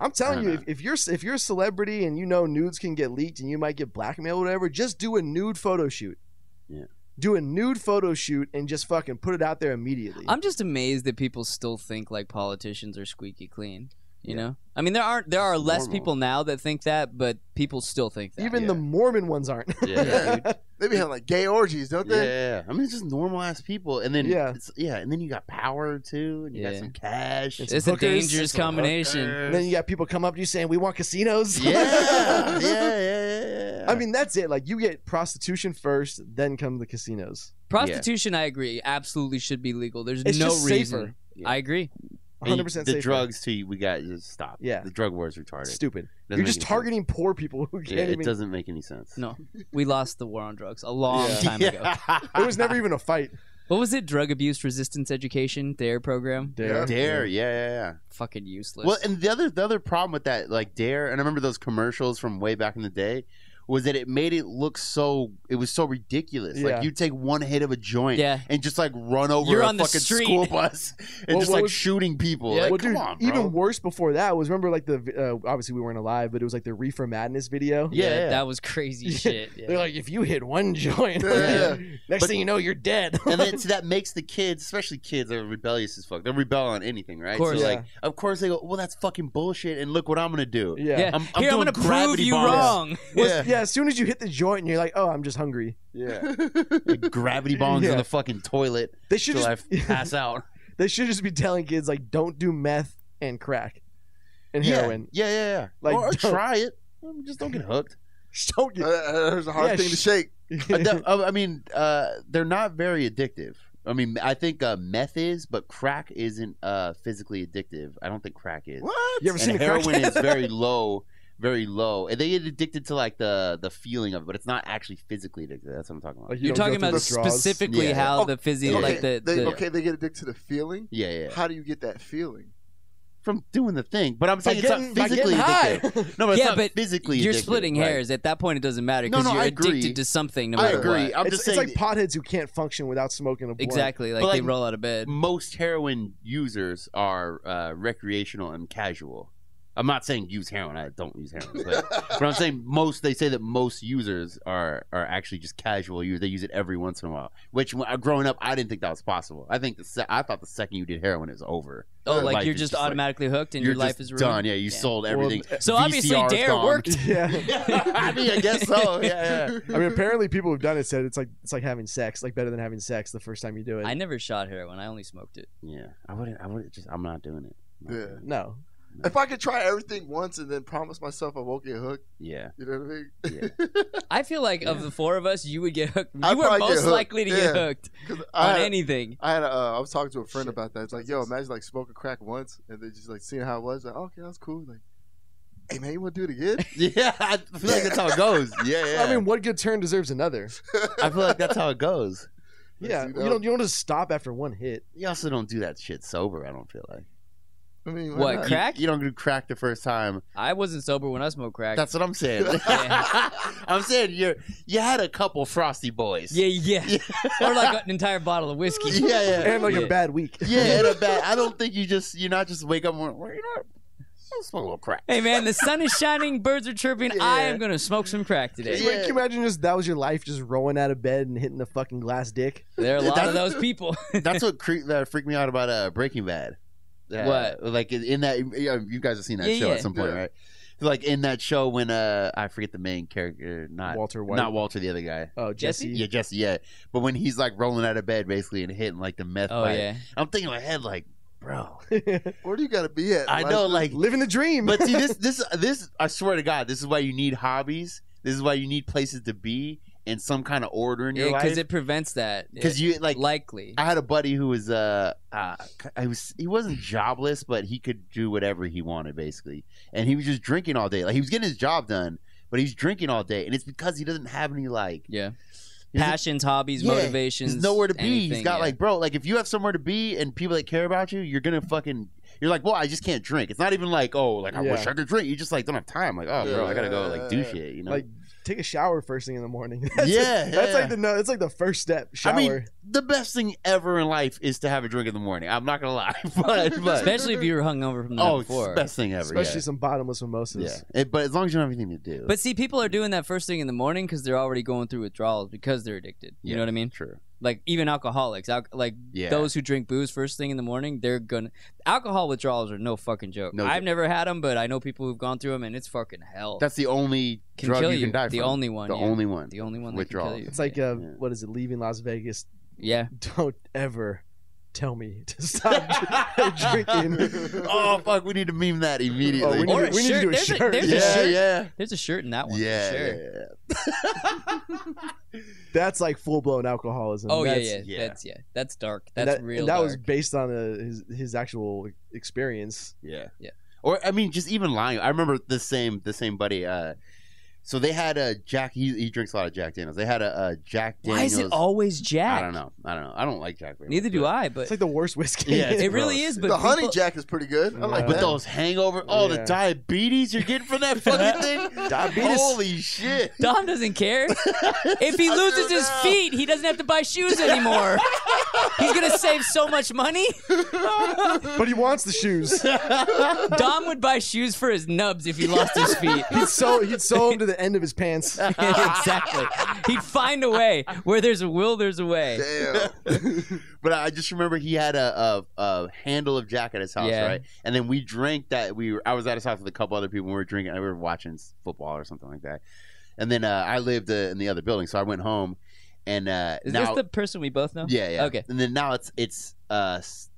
I'm telling you, if, if you're if you're a celebrity and you know nudes can get leaked and you might get blackmailed, or whatever, just do a nude photo shoot. Yeah. do a nude photo shoot and just fucking put it out there immediately. I'm just amazed that people still think like politicians are squeaky clean. You know, I mean, there aren't there are less Normal. people now that think that, but people still think that. Even yeah. the Mormon ones aren't. Yeah, They be having like gay orgies, don't they? Yeah, I mean it's just normal ass people, and then Yeah. it's, yeah, and then you got power too, and you got Yeah. some cash. It's it's a hookers, dangerous some combination. and then you got people come up to you saying, "We want casinos." yeah, yeah, yeah, yeah, yeah. I mean, that's it. Like you get prostitution first, then come the casinos. Prostitution, I agree, absolutely should be legal. There's It's no just reason. safer. Yeah. I agree. And you- 100% the safer. drugs too. We got to stop. Yeah. the drug war is retarded. Stupid. Doesn't You're make just any sense. targeting poor people who can't Yeah, it even. doesn't make any sense. No, we lost the war on drugs a long Yeah. time ago. It was never even a fight. What was it? Drug abuse resistance education, DARE program. Dare. Dare, yeah, yeah, yeah. Fucking useless. Well, and the other the other problem with that, like Dare, and I remember those commercials from way back in the day, was that it made it look so it was so ridiculous. Yeah. Like you take one hit of a joint Yeah. and just like run over You're a on fucking street. school bus and Well, just like was- shooting people. Yeah. Like, well, come dude, on, bro. even worse before that was remember like the uh, obviously we weren't alive, but it was like the Reefer Madness video. yeah, yeah, yeah. that was crazy shit. Yeah. They're like, if you hit one joint, Yeah. next But- thing you know, you're dead. and then so that makes the kids, especially kids, they're rebellious as fuck. They rebel on anything, right? course. So Yeah. like, of course they go, well, that's fucking bullshit, and look what I'm gonna do. yeah. yeah. I'm- I'm Here, I'm gonna prove you bombs. wrong. Was- Yeah. Yeah. As soon as you hit the joint, and you're like, oh, I'm just hungry. Yeah, like gravity bombs Yeah. in the fucking toilet They should till I just pass out. they should just be telling kids like, don't do meth and crack and yeah. heroin. Yeah, yeah, yeah. Like, or, or don't- try it. Um, Just don't get hooked. Just don't Uh, get. uh, there's a hard Yeah, thing to sh- shake. Uh, the- uh, I mean, uh, they're not very addictive. I mean, I think uh, meth is, but crack isn't uh, physically addictive. I don't think crack is. What? You ever seen And a crack? heroin is very low, very low, and they get addicted to like the the feeling of it, but it's not actually physically addictive. That's what I'm talking about. Like, you You're talking about specifically Yeah. how Oh, the physio, okay, like the, they, the okay, they get addicted to the feeling. yeah, yeah, How do you get that feeling? from doing the thing. But I'm By saying getting, it's by not physically high. addictive. No, but it's Yeah, not but physically. you're splitting right? hairs. At that point, it doesn't matter because no, you're I agree. addicted to something. No I agree. what. I'm it's, just it's saying like potheads who can't function without smoking a blunt. Exactly, like, But, they roll out of bed. most heroin users are uh, recreational and casual. I'm not saying use heroin. I don't use heroin, but, but I'm saying most. They say that most users are are actually just casual users. They use it every once in a while. Which, when, uh, growing up, I didn't think that was possible. I think the se- I thought the second you did heroin, it was over. Oh, Your like you're is just, like- automatically hooked and you're your life just is ruined. done. Yeah, you Yeah. sold everything. So obviously VCR's Dare gone. worked. yeah. I mean, I guess so. Yeah, yeah. I mean, apparently people who've done it said it's like it's like having sex, like better than having sex the first time you do it. I never shot heroin. I only smoked it. Yeah, I wouldn't. I would just. I'm not doing it. I'm not Yeah. doing it. no, If I could try everything once and then promise myself I won't get hooked, Yeah. you know what I mean? Yeah. I feel like of the four of us, you would get hooked. You I'd were most likely to get hooked hooked 'Cause I on had, anything. I had a, uh, I was talking to a friend about that. It's like, yo, imagine like smoking crack once and then just like seeing how it was. Like, okay, that's cool. Like, hey man, you want to do it again? Yeah, I feel like that's how it goes. Yeah, yeah. I mean, what good turn deserves another? I feel like that's how it goes. Yeah, you you, don't you don't just stop after one hit. You also don't do that shit sober. I don't feel like. I mean, What, not? crack? You, you don't do crack the first time. I wasn't sober when I smoked crack. That's what I'm saying. Yeah. I'm saying you you had a couple frosty boys. yeah, yeah, Yeah. or like an entire bottle of whiskey. yeah, yeah. And like Yeah. a bad week. yeah, in a bad. I don't think you just you're not just wake up and well, you know what? I'll smoke a little crack. Hey man, the sun is shining, birds are chirping. I am gonna smoke some crack today. Can you- can you imagine just that was your life, just rolling out of bed and hitting the fucking glass dick? There are a lot That's- of those people. That's what cre- that freaked me out about uh, Breaking Bad. Uh, What? Like in- in that, yeah, you guys have seen that Yeah, show yeah. at some point, Yeah. right? Like in that show when uh, I forget the main character, not Walter White. not Walter, the other guy. Oh, Jesse? Jesse. Yeah, Jesse. Yeah, but when he's like rolling out of bed basically and hitting like the meth oh pipe, yeah, I'm thinking in my head like, bro, Where do you got to be at? I know, like, Living the dream. but see this this this I swear to God, this is why you need hobbies. This is why you need places to be in some kind of order in your yeah, life. because it prevents that. Because you like likely. I had a buddy who was uh, uh I was he wasn't jobless, but he could do whatever he wanted basically, and he was just drinking all day. Like he was getting his job done, but he's drinking all day, and it's because he doesn't have any like yeah, passions, hobbies, Yeah, motivations. He's nowhere to be. He's got yeah. like, bro, like if you have somewhere to be and people that care about you, you're gonna fucking. You're like, well, I just can't drink. It's not even like, oh, like I Yeah. wish I could drink. You just like don't have time. Like, oh, bro, I gotta go like do shit. You know? like take a shower first thing in the morning. That's Yeah, like, that's yeah. like the no. That's like the first step. Shower. I mean, the best thing ever in life is to have a drink in the morning. I'm not gonna lie, but, but Especially if you were hungover from the oh, it's before. best thing ever. especially yeah. some bottomless mimosas. Yeah, It- but as long as you don't have anything to do. But see, people are doing that first thing in the morning because they're already going through withdrawals because they're addicted. You Yeah. know what I mean? true. Like even alcoholics, al- like Yeah. those who drink booze first thing in the morning, they're gonna. Alcohol withdrawals are no fucking joke. No I've joke. never had them, but I know people who've gone through them, and it's fucking hell. That's the only Can drug kill you can you. die The from. only one, The yeah. only one. the only one Withdrawal. that can kill you. It's like uh, Yeah. what is it? Leaving Las Vegas. yeah. Don't ever tell me to stop drinking. oh fuck, we need to meme that immediately. Oh, we need Or to- a we need to do a there's shirt. A, there's a yeah, shirt. yeah, There's a shirt in that one. yeah, sure. yeah, yeah. That's like full blown alcoholism. Oh yeah, That's- yeah, yeah. That's yeah. That's dark. and That's that, real. And that dark. was based on a, his his actual experience. Yeah. Yeah. Or I mean, just even lying. I remember the same the same buddy. Uh, so they had a Jack. He, he drinks a lot of Jack Daniels. They had a, a Jack Why Daniels. is it always Jack? I don't know. I don't know. I don't like Jack. Very Neither much, do but- I. But It's like the worst whiskey. Yeah, it's it really gross. is. But the honey people- jack is pretty good. I like But that. those hangover, oh, the Yeah. diabetes you're getting from that fucking thing. Diabetes. Holy shit! Dom doesn't care. If he loses do his now. feet, he doesn't have to buy shoes anymore. He's gonna save so much money. but he wants the shoes. Dom would buy shoes for his nubs if he lost his feet. He'd sew he'd sew them to the end of his pants. exactly. He'd find a way. Where there's a will, there's a way. Damn. but I just remember he had a, a, a handle of Jack at his house, Yeah. right? And then we drank that. We were, I was at his house with a couple other people. and We were drinking. We were watching s- football or something like that. And then uh, I lived uh, in the other building, so I went home. And uh, Is now, this the person we both know? yeah, yeah. Okay. And then now it's it's uh s-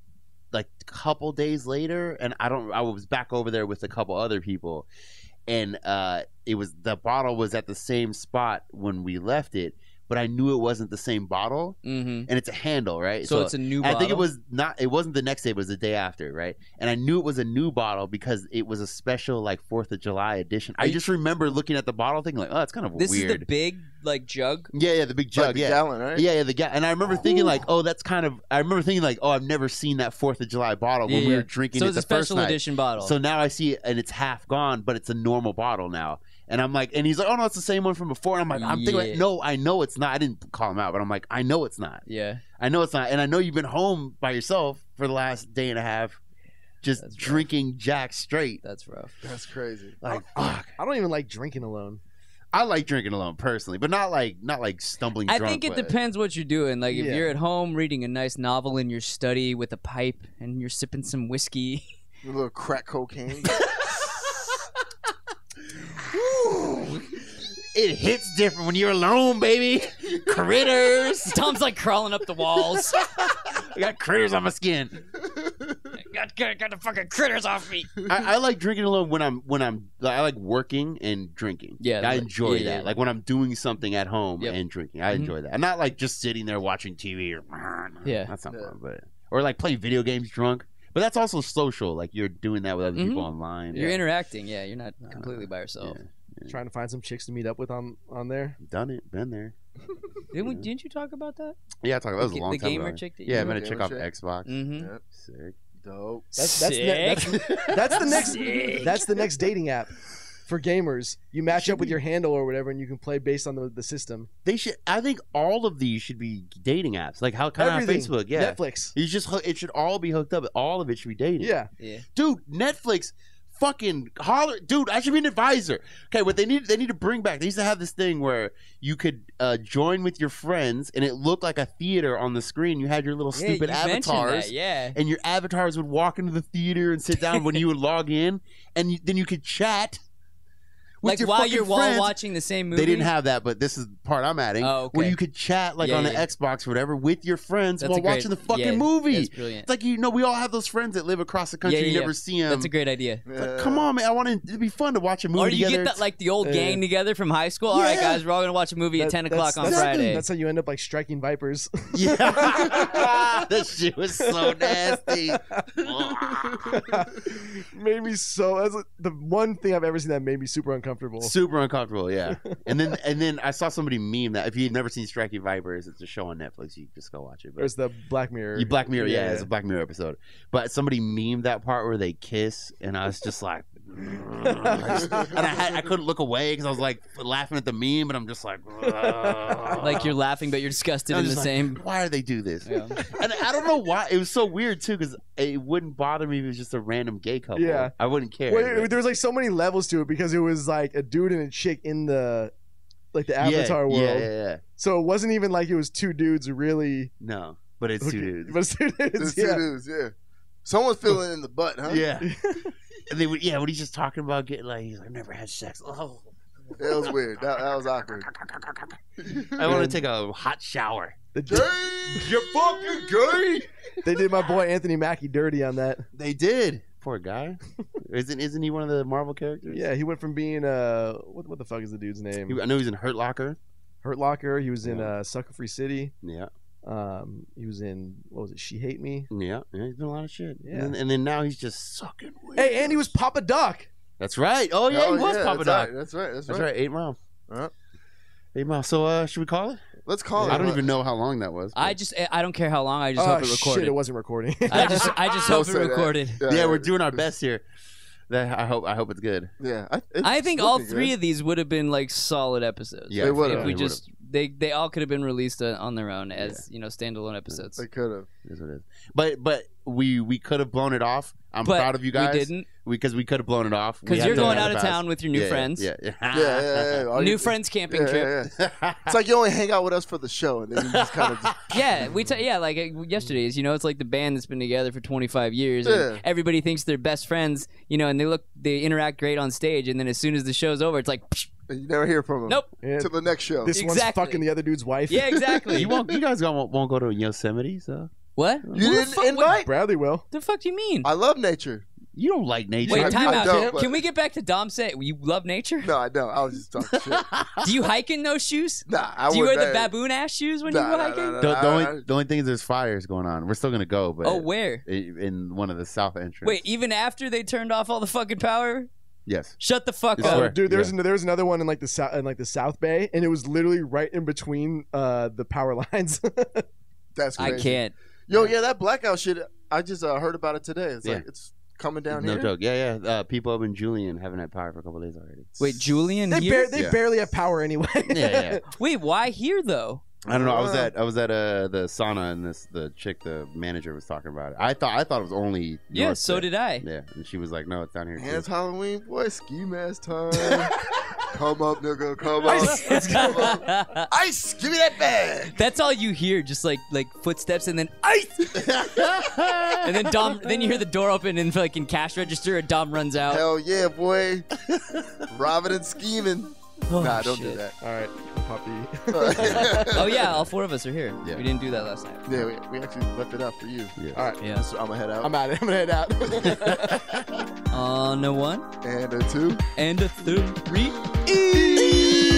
like a couple days later, and I don't. I was back over there with a couple other people, and uh, it was the bottle was at the same spot when we left it, but I knew it wasn't the same bottle, Mm-hmm. and it's a handle, right? So, it's a new. I think it was not. It wasn't the next day. It was the day after, right? And I knew it was a new bottle because it was a special like Fourth of July edition. Are I you- just remember looking at the bottle, thinking like, "Oh, it's kind of This weird." This is the big like jug. yeah, yeah, the big Like jug. the yeah, gallon, right? yeah, yeah, the guy. And I remember thinking like, "Oh, that's kind of." I remember thinking like, "Oh, I've never seen that Fourth of July bottle when Yeah, we yeah. were drinking So it it's a the first special night." edition bottle. So now I see it and it's half gone, but it's a normal bottle now. And I'm like, and he's like, "Oh no, it's the same one from before." And I'm like, I'm thinking, like, no, I know it's not. I didn't call him out, but I'm like, I know it's not. yeah. I know it's not, and I know you've been home by yourself for the last day and a half, just That's rough. drinking Jack straight. That's rough. That's crazy. Like, I, fuck. I don't even like drinking alone. I like drinking alone personally, but not like not like stumbling. I drunk, think it but- depends what you're doing. Like if Yeah. you're at home reading a nice novel in your study with a pipe and you're sipping some whiskey. A little crack cocaine. It hits different when you're alone, baby. critters. Tom's like crawling up the walls. I got critters on my skin. got, got, got the fucking critters off me. I, I like drinking alone when I'm when I'm I like working and drinking. Yeah, I like- enjoy yeah, that. yeah. Like when I'm doing something at home Yep. and drinking, I Mhm. enjoy that. I'm not like just sitting there watching TV or Yeah. that's not fun. But or like playing video games drunk. But that's also social. Like you're doing that with other people Mhm. online. You're yeah. interacting. Yeah, you're not completely by yourself. Yeah. Trying to find some chicks to meet up with on on there. Done it. Been there. Didn't, we, didn't you talk about that? Yeah, I talked. About that was a The long the time gamer ago. chick that Yeah, I you met a know? chick off chick? Xbox. Mm-hmm. Yep. Sick. Dope. That's that's the, that's, that's the next that's the next dating app for gamers. You match Should up with be. your handle or whatever, and you can play based on the, the system. They should. I think all of these should be dating apps. Like how kind of Everything. Facebook. Yeah. Netflix. You just hoo- it should all be hooked up. All of it should be dating. Yeah. Yeah. dude, Netflix, fucking holler, dude. I should be an advisor. Okay, what they need they need to bring back. They used to have this thing where you could uh, join with your friends, and it looked like a theater on the screen. You had your little Yeah, stupid you avatars. That, yeah. And your avatars would walk into the theater and sit down when you would log in, and you, then you could chat. With Like your while you're while watching the same movie. They didn't have that, but this is the part I'm adding. Oh, Where you could chat like Yeah, on yeah, an yeah. Xbox or whatever with your friends That's while great- watching the fucking yeah, movie. That's brilliant. It's like you know, we all have those friends that live across the country. Yeah, you never yeah. see them. That's a great idea. It's like, come on, man! I want to. It'd be fun to watch a movie Or you together. get that like the old Uh, gang together from high school. All right, guys, we're all gonna watch a movie at ten o'clock on that's- Friday. That's how you end up like striking vipers. yeah, that shit was so nasty. made me so. That's the one thing I've ever seen that made me super uncomfortable. Super uncomfortable. Yeah, and then and then I saw somebody meme that if you've never seen Striking Vipers, it's a show on Netflix. You just go watch it. But There's the Black Mirror. You Black Mirror, yeah, it's a Black Mirror episode. But somebody memed that part where they kiss, and I was just like, and I had I couldn't look away because I was like laughing at the meme, but I'm just like, Like you're laughing, but you're disgusted in the like, same. Why do they do this? Yeah. And I don't know why. It was so weird too because it wouldn't bother me if it was just a random gay couple. Yeah. I wouldn't care. Well, but- there was like so many levels to it because it was like a dude and a chick in the like the Yeah, Avatar world. Yeah, yeah, yeah. So it wasn't even like it was two dudes really. No, but it's two dudes. But it's two dudes. There's two yeah. dudes, yeah. Someone's feeling in the butt, huh? Yeah. and they would, yeah, when he's just talking about getting like, he's like, I've never had sex. Oh, That was weird. That, that was awkward. I want to take a hot shower. They Gay! did, You fucking gay! they did my boy Anthony Mackie dirty on that. They did. Poor guy. isn't isn't he one of the Marvel characters? Yeah, he went from being uh what what the fuck is the dude's name? He, I know he's in Hurt Locker. Hurt Locker. He was in Yeah. uh Sucker Free City. Yeah, Um, he was in what was it? She Hate Me. yeah, yeah. He's done a lot of shit. Yeah. And, then, and then now he's just sucking. Weed. Hey, and he was Papa Doc. That's right. Oh yeah, Oh, he was Papa that's Doc. Right. That's right. That's, That's right. right. Eight Mile. Alright. Eight Mile. So uh, should we call it? Let's call it. I don't even know how long that was. I just I don't care how long. I just oh hope it recorded. shit, it wasn't recording. I just I just hope it say that. recorded. yeah, we're doing our best here. That I hope. I hope it's good. Yeah, I, it's I think all three good. of these would have been like solid episodes. Yeah, They would've. If we They just they they all could have been released uh, on their own as you know standalone episodes. They could have. Is what it is. But but we we could have blown it off. I'm But proud of you guys. We didn't because we could have blown it off. We because had you're to going out of town with your new Yeah, friends. Yeah, yeah. Yeah, yeah, yeah. All New you- friends camping yeah, trip. yeah, yeah. It's like you only hang out with us for the show, and then you just kind of. Yeah, we t- yeah like uh, yesterday's. You know, it's like the band that's been together for 25 years, Yeah. and everybody thinks they're best friends. You know, and they look they interact great on stage, and then as soon as the show's over, it's like, psh, you never hear from them. nope. Yeah, Till the next show. this one's Exactly. fucking the other dude's wife. Yeah, exactly. you won't. You guys won't, won't go to Yosemite, so what? you Who the didn't fuck- what invite? Bradley will. The fuck do you mean? I love nature. you don't like nature. Wait, I- time I out. don't, Can, but- can we get back to Dom say you love nature? No, I don't. I was just talking shit. Do you hike in those shoes? Nah, I Do you wear wouldn't- the baboon ass shoes when Nah, you go nah, hiking? nah, nah, the, the I- only I- the only thing is there's fires going on. We're still gonna go, but Oh, where? i- in one of the south entrance. Wait, even after they turned off all the fucking power? Yes. Shut the fuck up. Dude, there's Yeah. there was another one in like the south in like the South Bay, and it was literally right in between uh the power lines. That's I can't. Yo, yeah, that blackout shit. I just uh, heard about it today. It's Yeah. like it's coming down no here. No joke. Yeah, yeah. Uh, people up in Julian haven't had power for a couple days already. Wait, Julian they here? bar- they Yeah. barely have power anyway. Yeah, yeah. Wait, why here though? I don't know. I was at I was at uh, the sauna and this the chick the manager was talking about it. I thought I thought it was only Yeah, north so there. did I. Yeah, and she was like, "No, it's down here." And too." it's Halloween, boy. Ski mask time. come up, nigga. Come up, Ice. up. Ice. Give me that bag. That's all you hear, just like like footsteps and then ice, and then Dom. then you hear the door open and like in cash register, and Dom runs out. Hell yeah, boy. Robbing and scheming. Oh, nah, don't do that. All right, puppy. Oh yeah, all four of us are here. Yeah. We didn't do that last night. Yeah, we, we actually left it up for you. Yeah. All right, Yeah. So I'm gonna head out. I'm out. I'm gonna head out. On a one and a two. and a three. E.